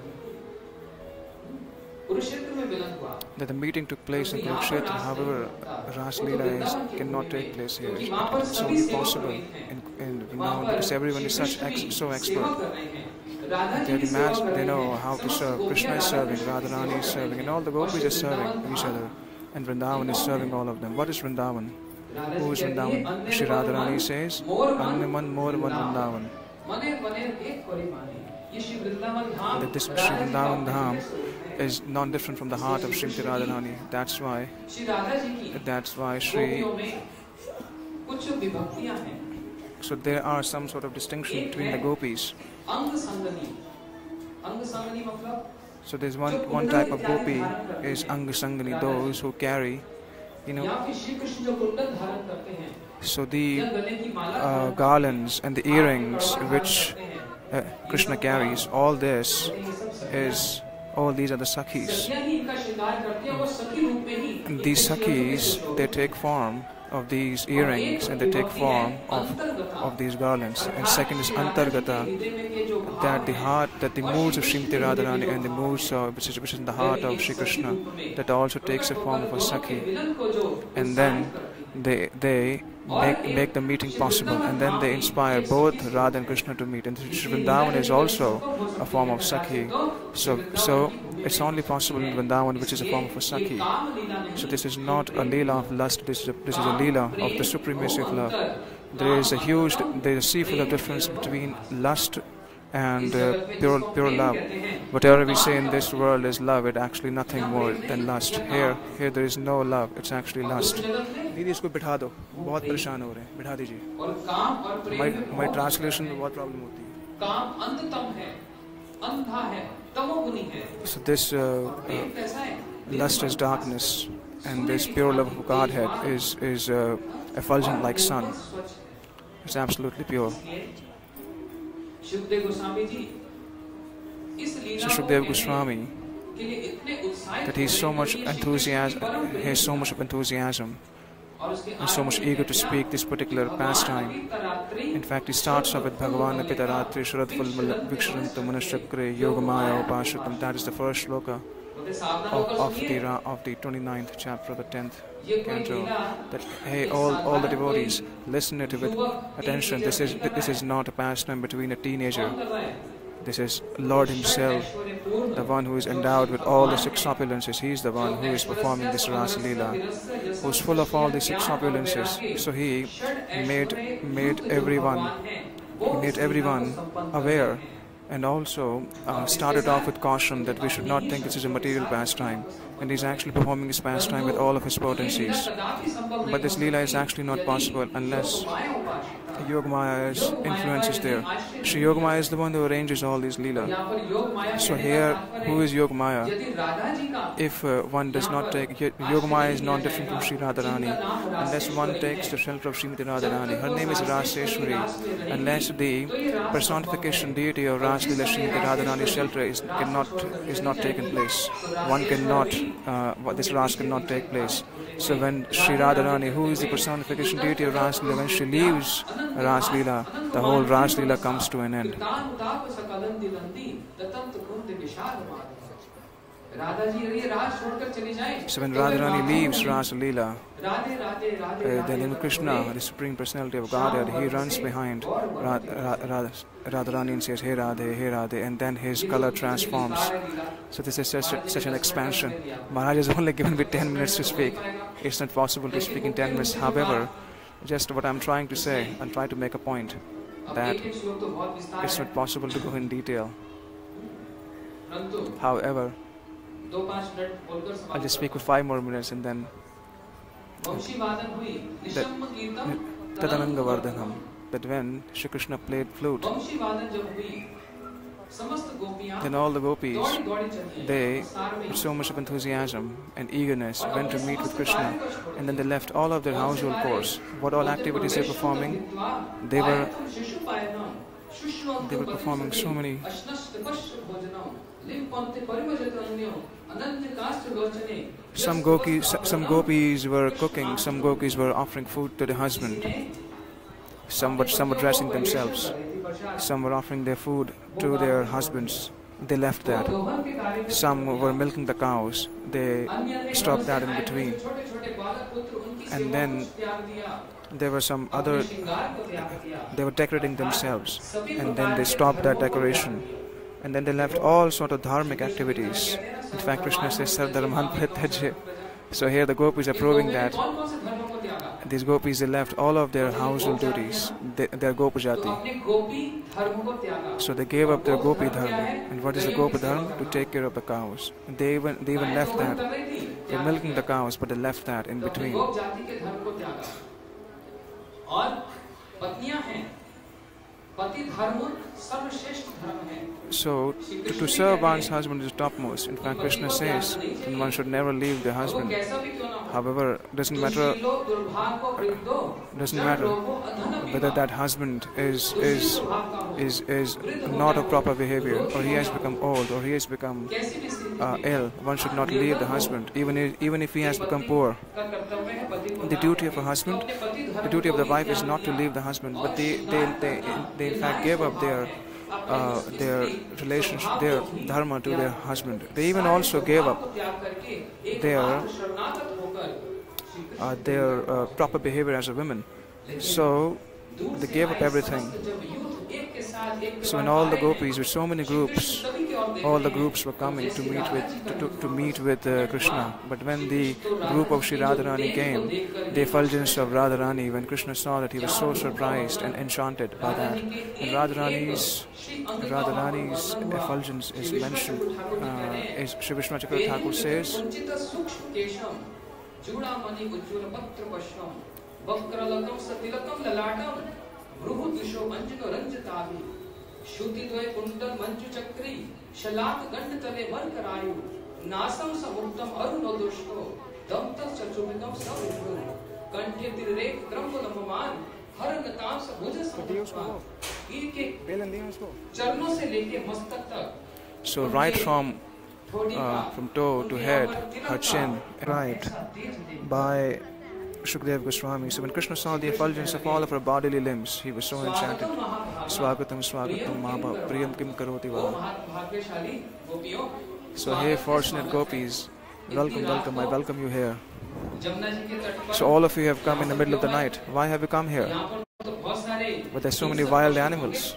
that the meeting took place in Kurukshetra. However, Ras Leela cannot take place here. It's so impossible in, in now because everyone is such ex so expert. They, imagine, they know how to serve. Krishna is serving, Radharani is serving, and all the gopis are serving each other. And Vrindavan is serving all of them. What is Vrindavan? Who is Vrindavan? Shri Radharani says, Annaman more Vrindavan. That this of Vrindavan Dham is not different from the heart of Srimati Radharani. That's why, that's why Sri. So there are some sort of distinction between the gopis. So there's one one type of gopi is Angasangani, those who carry, you know. So the uh, garlands and the earrings which uh, Krishna carries, all this is all these are the sakhis. These sakhis they take form of these earrings and they take form of, of these garlands. And second is antargata, that the heart, that the moods of Srimati Radharani and the moods of, which, is, which is in the heart of Sri Krishna, that also takes the form of a sakhi. And then they, they make, make the meeting possible and then they inspire both Radha and Krishna to meet. And Sri Vrindavan is also a form of sakhi. So, so it's only possible in Vrindavan, which is a form of a sakhi. So this is not a leela of lust. This is a, this is a leela of the supremacy of love. There is a huge, there is a sea full of difference between lust and uh, pure pure love. Whatever we say in this world is love. It's actually nothing more than lust. Here, here there is no love. It's actually lust. दीदी इसको बिठा दो बहुत परेशान हो रहे हैं बिठा दीजिए और काम और हमारी प्रेम हमारी ट्रांसलेशन में बहुत प्रॉब्लम होती है काम अंधतम है अंधा है तमोगुनी है So this uh, प्रेम कैसा है uh, lust is darkness, and this pure love of Godhead is is uh, effulgent like sun. स्वच्छ है It's absolutely pure. Shubhdev Goswami ji इस लीला So को Shukdev कहने Goswami, के लिए इतने उत्साहित that he's so होने much के लिए श्री enthusiasm, कृष्ण परम he has so much of enthusiasm और उसके and so much आरंभ में eager to क्या? speak this particular pastime. भगवान In fact, he starts off with Bhagavan Pitaratri Sharadful Viksharantam Manashakre Yogamaya Upashatam. That is the first sloka बोलते सावधान of, होकर of the सुनिए ra- of the 29th chapter of the 10th control. That hey, all, all the devotees, listen to it with attention. This is this is not a pastime between a teenager. This is Lord Himself, the one who is endowed with all the six opulences. He is the one who is performing this Rasa who is full of all the six opulences. So He made made everyone, He made everyone aware and also uh, started off with caution that we should not think this is a material pastime and he's actually performing his pastime with all of his potencies. But this Leela is actually not possible unless Yogamaya's influence is there. Sri Yogamaya is the one who arranges all these Leela. So here, who is Yogamaya? If uh, one does not take, Y- Yogamaya is not different from Sri Radharani. Unless one takes the shelter of Srimati Radharani. Her name is Raseshwari. Unless the personification deity of Ras Leela Srimati Radharani's shelter is cannot is not taken place. One cannot, uh, this Ras cannot take place. So when Sri Radharani, who is the personification deity of Ras Leela, when she leaves Ras Leela, the whole Ras Leela comes to an end. So when Radharani leaves Rasa Leela, uh, then Krishna, the Supreme Personality of Godhead, he runs behind Rad Radharani and says, Hey Radhe, Hey Radhe, and then his color transforms. So this is such, such an expansion. Maharaj has only given me 10 minutes to speak. It's not possible to speak in 10 minutes. However, just what I'm trying to say, I'm trying to make a point that it's not possible to go in detail. However, I'll just speak for five more minutes and then. Tadanangavardhanam. That when Shri Krishna played flute, then all the gopis, they, with so much of enthusiasm and eagerness, went to meet with Krishna. And then they left all of their household chores. What all activities they were performing, they were, they were performing so many some gopis some gopis were cooking, some gopis were offering food to the husband, some were some were dressing themselves, some were offering their food to their husbands. They left that. Some were milking the cows. They stopped that in between. And then there were some other they were decorating themselves and then they stopped that decoration and then they left all sort of dharmic activities in fact krishna says "Sarvdharman (laughs) parityajya." so here the gopis are proving that these gopis they left all of their household duties they, their gopajati so they gave up their gopi dharma and what is the gopi dharma to take care of the cows and they even they even left that they're milking the cows but they left that in between जाति के धर्म को त्यागा और पत्नियां हैं पति धर्म सर्वश्रेष्ठ धर्म है so to, to, serve one's husband is topmost. In fact, Krishna says that one should never leave the husband. However, doesn't matter doesn't matter whether that husband is is is is not a proper behavior, or he has become old, or he has become uh, ill. One should not leave the husband, even if, even if he has become poor. The duty of a husband, the duty of the wife is not to leave the husband, but they they they, they in fact give up their uh, their relationship, their dharma to their husband. They even also gave up their uh, their uh, proper behavior as a woman. So they gave up everything so in all the gopis, with so many groups, all the groups were coming to meet with to, to, to meet with uh, Krishna. But when the group of Sri Radharani came, the effulgence of Radharani, when Krishna saw that, he was so surprised and enchanted by that. And Radharani's Radharani's effulgence is mentioned. Uh, is Sri Vishnu Thakur says. भ्रुहु दुशो अंजनो रंजताभि श्रुति द्वय कुंडल मंजु चक्री शलाक गंड तले मर करायु नासम समुक्तम अरुण दुष्टो दम तल चचुमिकम सविष्णु कंठे तिरेक क्रम लंबमान हर गताम भुज समर्पण एक एक चरणों से लेके मस्तक तक। So right from uh, from toe to head, her chin, right, by Shukdev Goswami. So when Krishna saw the effulgence of all of her bodily limbs, he was so enchanted. Swagatam, Swagatam, Maba, Priyam Kim Karoti Vaha. So hey fortunate gopis, welcome, welcome, I welcome you here. So all of you have come in the middle of the night. Why have you come here? But there's so many wild animals.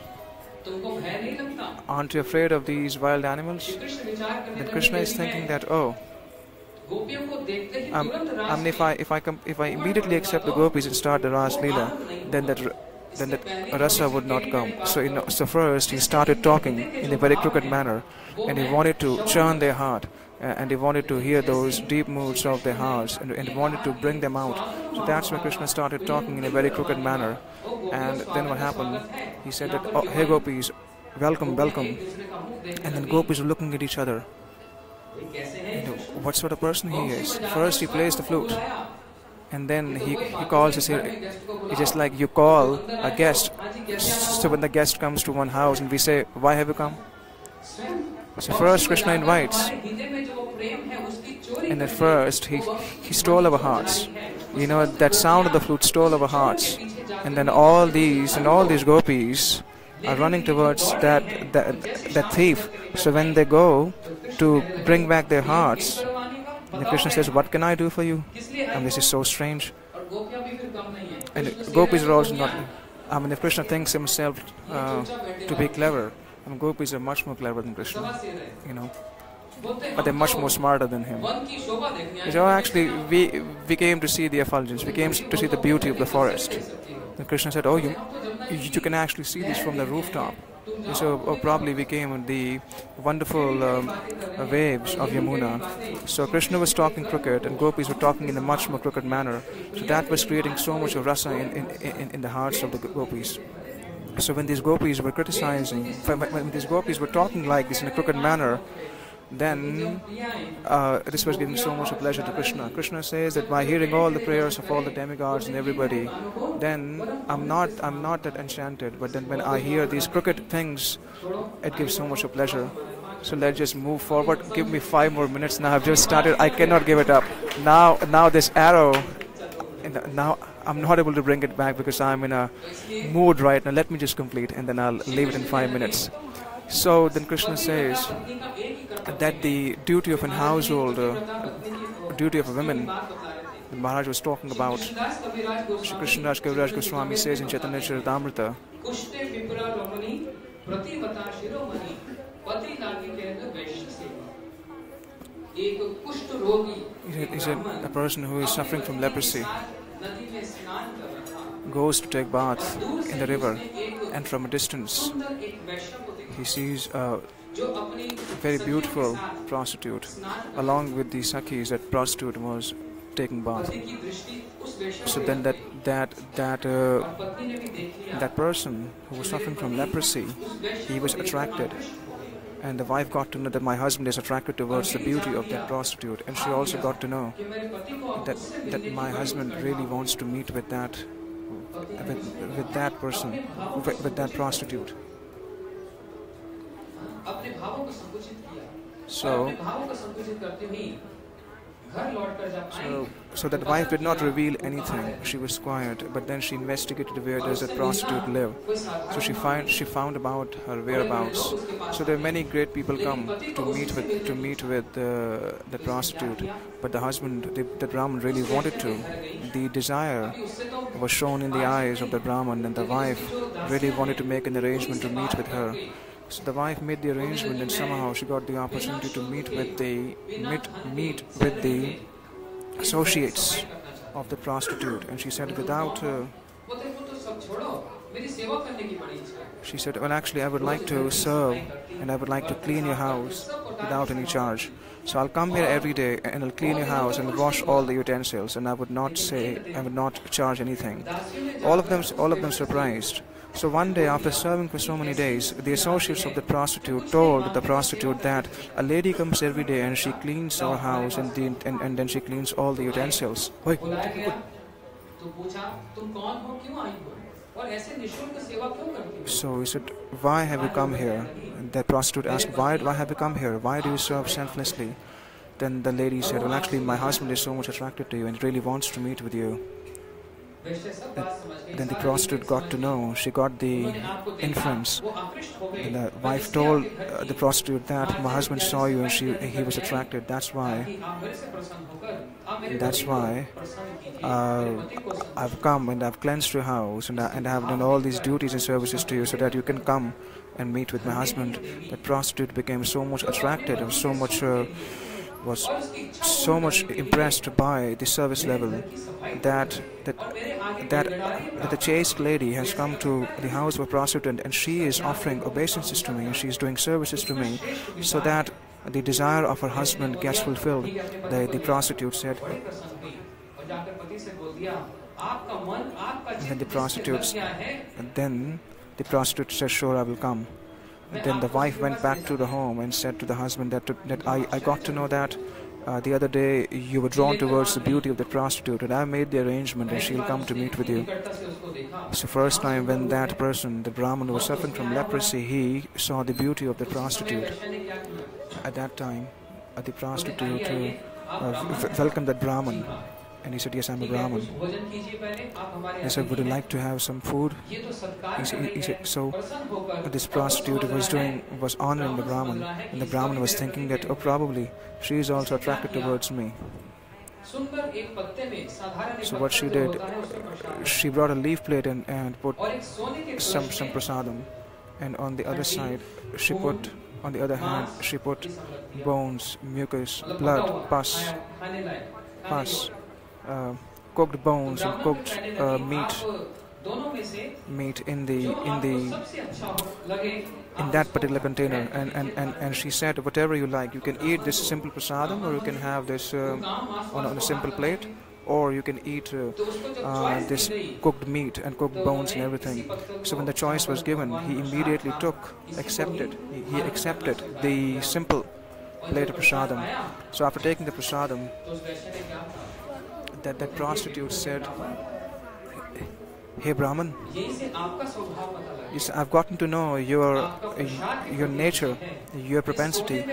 Aren't you afraid of these wild animals? Then Krishna is thinking that, oh, um, and um, if I if I if I immediately accept the gopis and start the Ras Leela, then that then that rasa would not come. So in, so first he started talking in a very crooked manner, and he wanted to churn their heart, uh, and he wanted to hear those deep moods of their hearts, and, and wanted to bring them out. So that's why Krishna started talking in a very crooked manner, and then what happened? He said that, oh, "Hey gopis, welcome, welcome," and then gopis were looking at each other. You know, what sort of person he is. First he plays the flute, and then he, he calls his it's just like you call a guest. So when the guest comes to one house and we say, why have you come? So first Krishna invites, and at first he he stole our hearts. You know that sound of the flute stole our hearts, and then all these and all these gopis are running towards that, that, that thief. So when they go to bring back their hearts, the Krishna says, What can I do for you? And this is so strange. And gopis are also not. I mean, if Krishna thinks himself uh, to be clever, I mean, gopis are much more clever than Krishna, you know. But they're much more smarter than him. So actually, we, we came to see the effulgence, we came to see the beauty of the forest. And Krishna said, "Oh, you you can actually see this from the rooftop." So oh, probably became the wonderful um, uh, waves of Yamuna. So Krishna was talking crooked, and gopis were talking in a much more crooked manner. So that was creating so much of rasa in, in, in, in the hearts of the gopis. So when these gopis were criticizing, when these gopis were talking like this in a crooked manner, then uh, this was giving so much pleasure to Krishna. Krishna says that by hearing all the prayers of all the demigods and everybody, then I'm not I'm not that enchanted. But then when I hear these crooked things, it gives so much pleasure. So let's just move forward. Give me five more minutes now. I've just started. I cannot give it up. Now now this arrow. Now I'm not able to bring it back because I'm in a mood right now. Let me just complete and then I'll leave it in five minutes. So then Krishna says that the duty of an household, uh, duty of a woman, the Maharaj was talking about. Shri Krishna Raj Kaviraj Goswami says in Chaitanya Charitamrita he said, a person who is suffering from leprosy goes to take bath in the river and from a distance he sees a very beautiful prostitute along with the sakhis. That prostitute was taking bath. So then that that that uh, that person who was suffering from leprosy he was attracted. And the wife got to know that my husband is attracted towards the beauty of that prostitute. And she also got to know that that my husband really wants to meet with that with, with that person, with, with that prostitute. So, so, so that wife did not reveal anything. She was quiet, but then she investigated where does that prostitute live. So she find she found about her whereabouts. So there are many great people come to meet with to meet with uh, the the prostitute, but the husband, the, the Brahman, really wanted to. The desire was shown in the eyes of the Brahman, and the wife really wanted to make an arrangement to meet with her. The wife made the arrangement, and somehow she got the opportunity to meet with the meet, meet with the associates of the prostitute, and she said, without. Uh, she said, Well, actually, I would like to serve and I would like to clean your house without any charge. So I'll come here every day and I'll clean your house and wash all the utensils, and I would not say, I would not charge anything. All of them, all of them surprised. So one day, after serving for so many days, the associates of the prostitute told the prostitute that a lady comes every day and she cleans our house and, the, and, and then she cleans all the utensils. So he said, Why have you come here? The prostitute asked, why, why have you come here? Why do you serve selflessly? Then the lady said, Well, actually, my husband is so much attracted to you and really wants to meet with you. Then the prostitute got to know, she got the inference. And the wife told uh, the prostitute that my husband saw you and she, he was attracted. That's why, that's why uh, I've come and I've cleansed your house and I, and I have done all these duties and services to you so that you can come and meet with my husband. That prostitute became so much attracted and so much. Uh, was so much impressed by the service level that that that, the chaste lady has come to the house of a prostitute and she is offering obeisances to me and she is doing services to me so that the desire of her husband gets fulfilled. The, the prostitute said and then the prostitutes then the prostitute said, sure i will come. Then the wife went back to the home and said to the husband that, that I, I got to know that uh, the other day you were drawn towards the beauty of the prostitute and I made the arrangement and she'll come to meet with you. So first time when that person, the Brahman who was suffering from leprosy, he saw the beauty of the prostitute. At that time, uh, the prostitute uh, welcomed that Brahman and he said, Yes, I'm a Brahmin. I said, Would you like to have some food? He said, he said, so this prostitute was doing was honoring the Brahmin. And the Brahmin was thinking that, Oh, probably she is also attracted towards me. So what she did, she brought a leaf plate and, and put some, some prasadam. And on the other side, she put on the other hand, she put bones, mucus, blood, pus, pus uh, cooked bones and cooked uh, meat. Meat in the in the in that particular container. And, and, and, and she said whatever you like you can eat this simple prasadam or you can have this uh, on, on, a simple plate. Or you can eat uh, uh, this cooked meat and cooked bones and everything. So when the choice was given he immediately took accepted he, he accepted the simple plate of prasadam. So after taking the prasadam that that prostitute said, Hey Brahman, I've gotten to know your your nature, your propensity.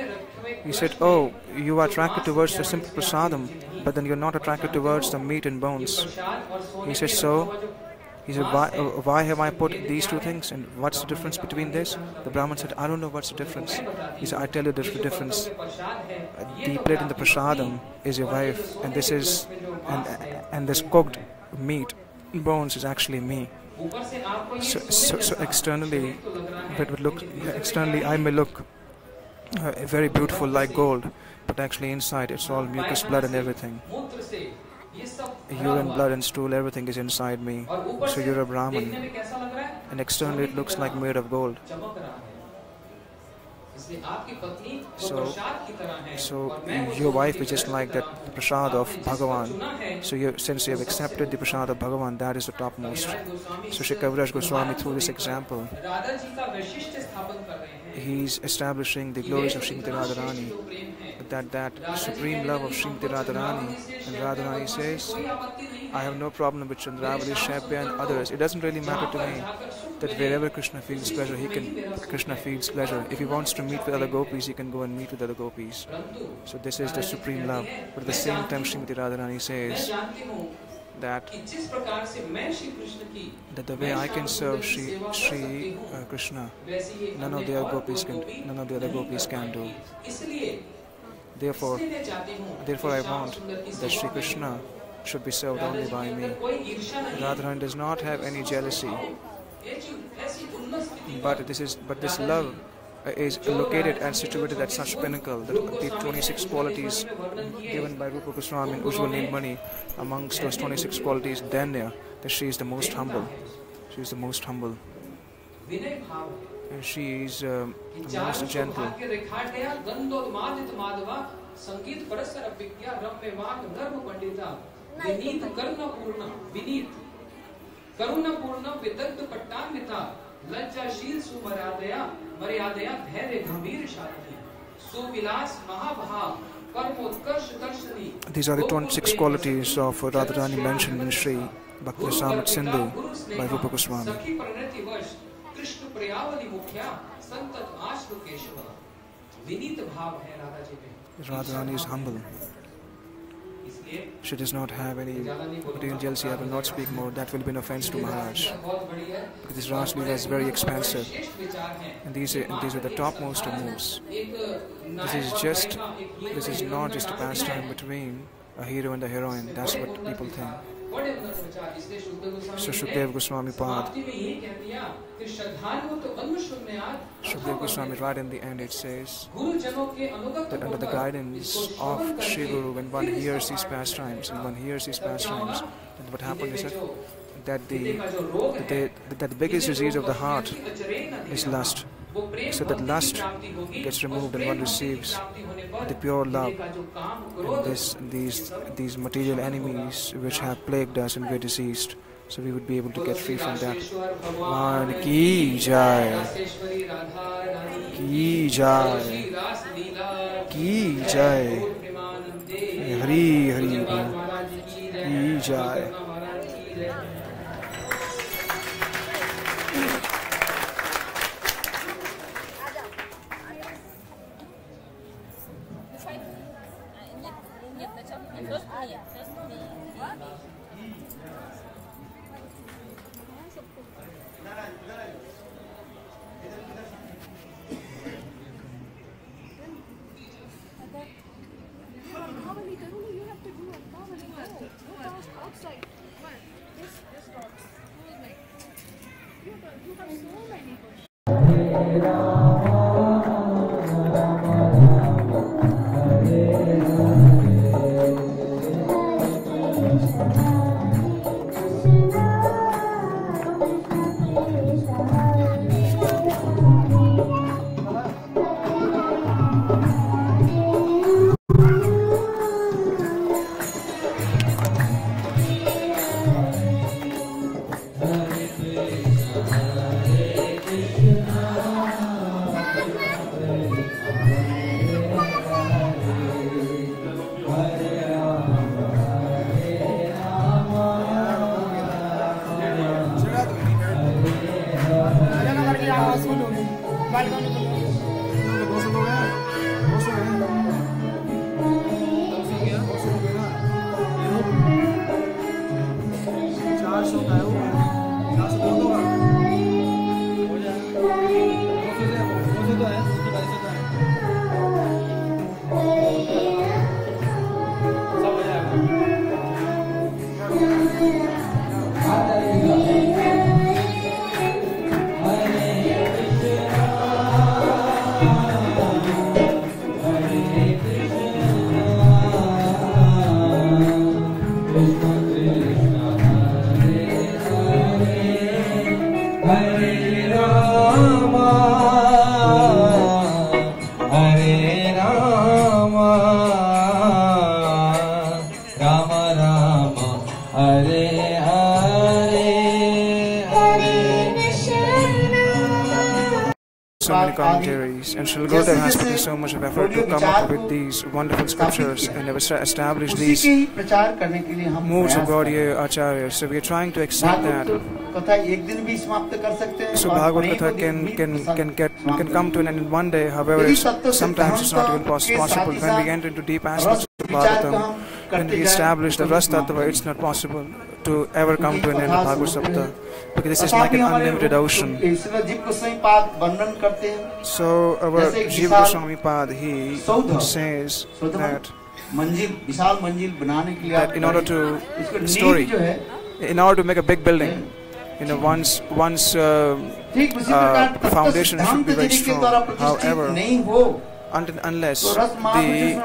You said, Oh, you are attracted towards the simple prasadam, but then you're not attracted towards the meat and bones. He said, So he said, why, uh, why have I put these two things and what's the difference between this? The Brahman said, I don't know what's the difference. He said, I tell you the difference. Uh, the plate in the prasadam is your wife and this is, and, and this cooked meat, bones is actually me. So, so, so externally, but look, externally I may look uh, very beautiful like gold, but actually inside it's all mucus, blood and everything. Urine, blood and stool, everything is inside me. So you're a Brahman. And externally it looks like made of gold. So, so your wife is just like that prasad of Bhagavan. So you, since you have accepted the prasad of Bhagavan, that is the topmost. So Shri Kaviraj Goswami, through this example, he's establishing the glories of Shri Radharani that that supreme love of Srimati Radharani. And Radharani says, I have no problem with Chandravali, Shaibya and others. It doesn't really matter to me that wherever Krishna feels pleasure, he can Krishna feels pleasure. If he wants to meet with other gopis, he can go and meet with other gopis. So this is the supreme love. But at the same time, Srimati Radharani says, that that the way I can serve Sri, Sri uh, Krishna, none of the other gopis can, none of the other gopis can do. Therefore, therefore I want that Sri Krishna should be served only by me. Radharan does not have any jealousy, but this is but this love uh, is located and situated at such pinnacle that the 26 qualities given by Rupa Goswami in Ujjwal Nilmani, amongst those 26 qualities, Danya, that she is the most humble. She is the most humble she is um, most gentle. These are the 26 qualities of Radharani mentioned in Sri Bhakti Rasamrita Sindhu by Rupa Goswami. Krishna प्रियावली मुखिया संतत आश्रु केशव विनीत भाव है राधा जी में Radharani is humble. इसलिए She does not have any material jealousy. I will not speak more. That will be an offense to Maharaj. Because this Ras Leela is very expansive. हैं And these are, these are the topmost of moves. This is just this is not just a pastime between a hero and a heroine. That's what people think. बड़े उन्नत विचार इसलिए Shukdev Goswami So जी ने Shukdev Goswami Pad, समाप्ति में ये कह दिया कि श्रद्धालुओं तो अन्वशून्यात् Shukdev Goswami, right in the end, it says गुरुजनों के अनुगत that under the होकर guidance इसको of श्रवण Sri करके Guru, when one फिर hears इसका these पालन pastimes, and करेगा। one hears these तब क्या pastimes, होगा? then what हृदय happens is में that, जो- that हृदय the का जो रोग that, है, the, that the biggest हृदय disease रोग of the और heart की अचरेन नदी is है। lust. so that lust gets removed and one receives the pure love. And this, these, these material enemies which have plagued us and we're diseased, so we would be able to get free from that. Ki jai, ki jai, ki jai, Hari Hari ki jai. so much of effort to come up with these wonderful scriptures and establish these moves of Gaudiya Acharya. So we are trying to accept that. So Bhagavad Gita can, can, can, get, can come to an end one day, however, it's, sometimes it's not even possible. When we enter into deep aspects of Bhagavatam, when we establish the Ras it's not possible to ever come to an end of Bhagavat Saptaha. क्योंकि this is like an unlimited ocean so our Jiva Goswami पाद he says that मंजिल विशाल मंजिल बनाने के लिए that in order to story in order to make a big building you know one's one's uh, uh, foundation should be very strong however until unless the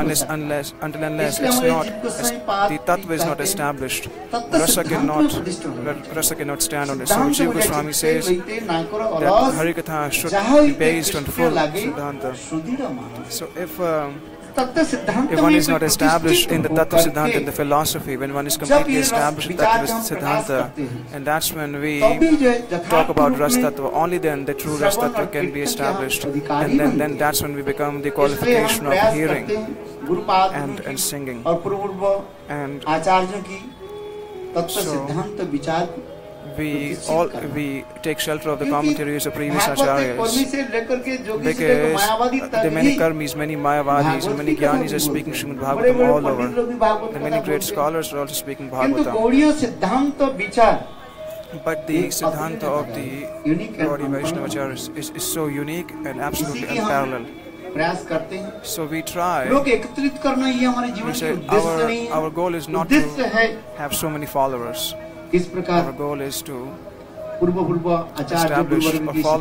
unless unless until unless it's not the tattva is not established, rasa cannot rasa cannot stand on it. So Jiva Goswami says that Harikatha should be based on full siddhanta. So if um, if one is not established in the Tattva Siddhanta, in the philosophy, when one is completely established in Tattva Siddhanta, and that's when we talk about Ras Tattva, only then the true Ras Tattva can be established, and then, then that's when we become the qualification of hearing and, and singing. And so, we all we take shelter of the commentaries of previous acharyas because the many karmis, many Mayavadis, many Gyanis are speaking Srimad Bhagavatam all over. The many great scholars are also speaking Bhagavatam. But the Siddhanta of the Gaudiya Vaishnavacharyas is, is so unique and absolutely unparalleled. so we try, लोग एकत्रित करना ये हमारे जीवन का उद्देश्य have so many followers. किस प्रकार पूर्व पूर्व आचार्य गुरुवर्ग की जो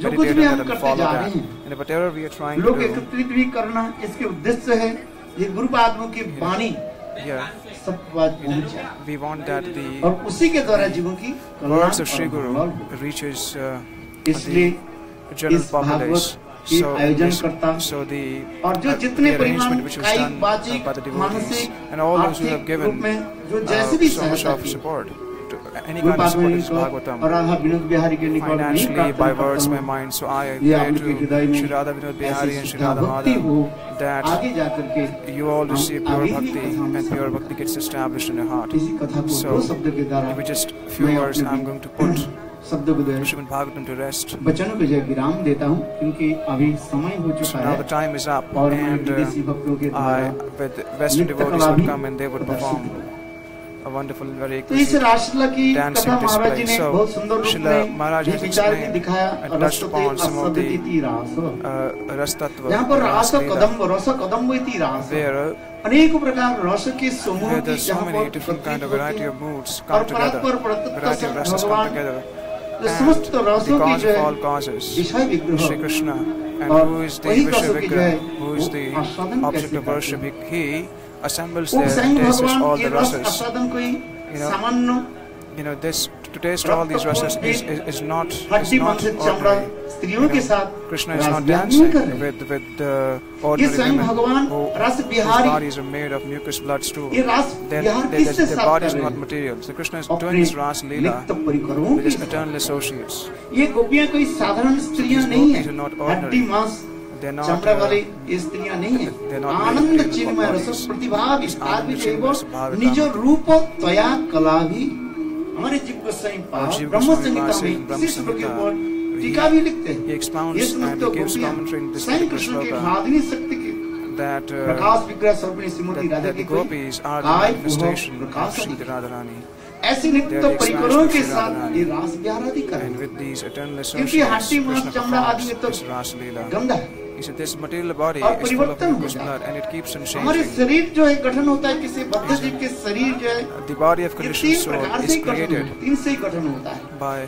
जो कुछ भी हम करते जा रहे हैं लोग एकत्रित भी करना इसके उद्देश्य है ये गुरु आत्मा की वाणी सब बात we want that the और उसी के द्वारा जीवों की words of Sri Guru reaches uh, इसलिए इस भागवत के So, आयोजन this, करता so the और जो uh, जितने the परिमाण arrangement which was कायिक done uh, बाचिक by the devotees मानसिक and all those who have आर्थिक given रूप में जो uh, जैसे भी so much सहायता of की support to any Guru kind of support पादुनी is को और Bhagavatam राधा विनोद बिहारी के निकट नहीं financially प्रार्थना by करता words by हूँ mind so I ये pray आपके हृदय to में Sri Radha Vinod Bihari and ऐसी Sri शुद्ध Radha भक्ति हो Madhav that आगे जाकर के you all receive हम pure आगे भी bhakti कथा and pure bhakti gets established in your heart इसी कथा को So, दो शब्द के द्वारा with just few मैं words अपने I'm going to put शब्द भागवतम टू रेस्ट बचनों को जब विराम देता हूँ क्योंकि अभी समय हो चुका so है टाइम इज़ अप और विदेशी भक्तों के द्वारा western devotees would come and they would perform a wonderful and very तो इस रासलीला की कथा महाराज जी ने so, बहुत सुंदर रूप में विचार के दिखाया रसते असदति इति रास। रसतत्व यहाँ पर रास कदम रस कदम इति रास। अनेक प्रकार रस के समूह की जहाँ पर प्रतीक होते हैं। और परस्पर प्रत्यक्ष भगवान the cause of all causes, Shri Krishna. And who is the Vishavikram, who is the object of worship, he assembles the and tastes all the rasas. You know, you know this to taste all these verses is, is, is not, is not ordinary. You know, Krishna is not dancing with, with the ordinary women who, whose bodies are made of mucus blood stool. Their, their, their, body is not material. So Krishna is doing his Ras Leela with his eternal associates. These gopis are not ordinary. चमड़ा वाली स्त्रियाँ नहीं है आनंद चिन्मय रस प्रतिभा विस्तार भी निजो रूप त्वया कला भी हमारे जीव को सही पाप ब्रह्म संहिता में इसी श्लोक के ऊपर टीका भी लिखते हैं। ये समस्त तो गोपियाँ स्वयं कृष्ण के आधुनिक शक्ति के that uh, प्रकाश विग्रह स्वरूपिणी श्रीमती राधा की गोपीज आर प्रकाश राधा रानी ऐसे नित्य परिकरों के साथ ये रास प्यारा भी करें क्योंकि हाथी मांस चमड़ा आदि में तो गंदा है। said, this material body is full of mucus blood and it keeps on changing. And the body of conditioned soul is created by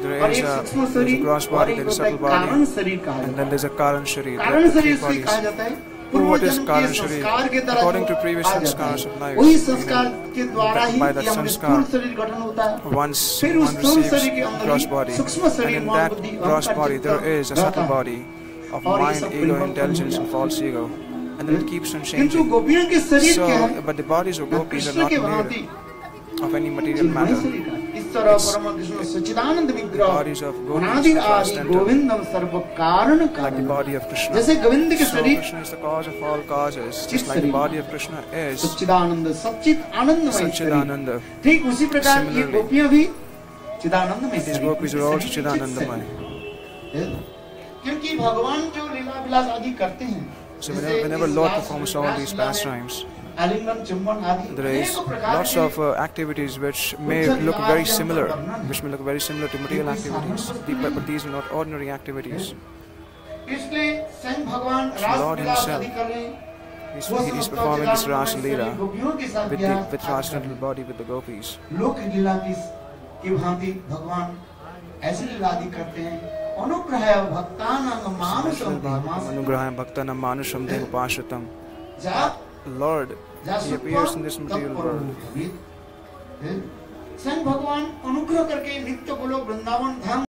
there is a, there is a gross body, there is a subtle body, and then there is a Karan Sharir. Karan Sharir उसको कहा जाता है what is Karan Sharir? According to previous sanskars of life, वही संस्कार के द्वारा ही by that संस्कार शरीर गठन होता है once one receives gross body, and in that gross body there is a subtle body. of mind, ego, intelligence, and false ego. And then it keeps on changing. So, but the bodies of gopis are not made of any material matter. It's, the bodies of gopis are like the body of Krishna. So Krishna is the cause गोविंदम सर्व कारण जैसे गोविंद के शरीर सच्चिदानंद सच्चित आनंद ठीक उसी प्रकार ये गोपियाँ भी चिदानंद में क्योंकि भगवान जो लीला विलास आदि करते हैं So whenever, whenever Lord performs all these pastimes, there is lots of uh, activities which may look very similar, which may look very similar to material activities, but these are not ordinary activities. So Lord Himself, he's, he is performing this Rasa Leela with, the, with Rasa little body, with the gopis. ऐसी लीला आदि करते हैं अनुग्रह भक्तानां मानुषम Bhaktanam Manusham Devapashatam. Lord, He appears in this material world. भगवान अनुग्रह करके नित्य गोलोक वृंदावन धाम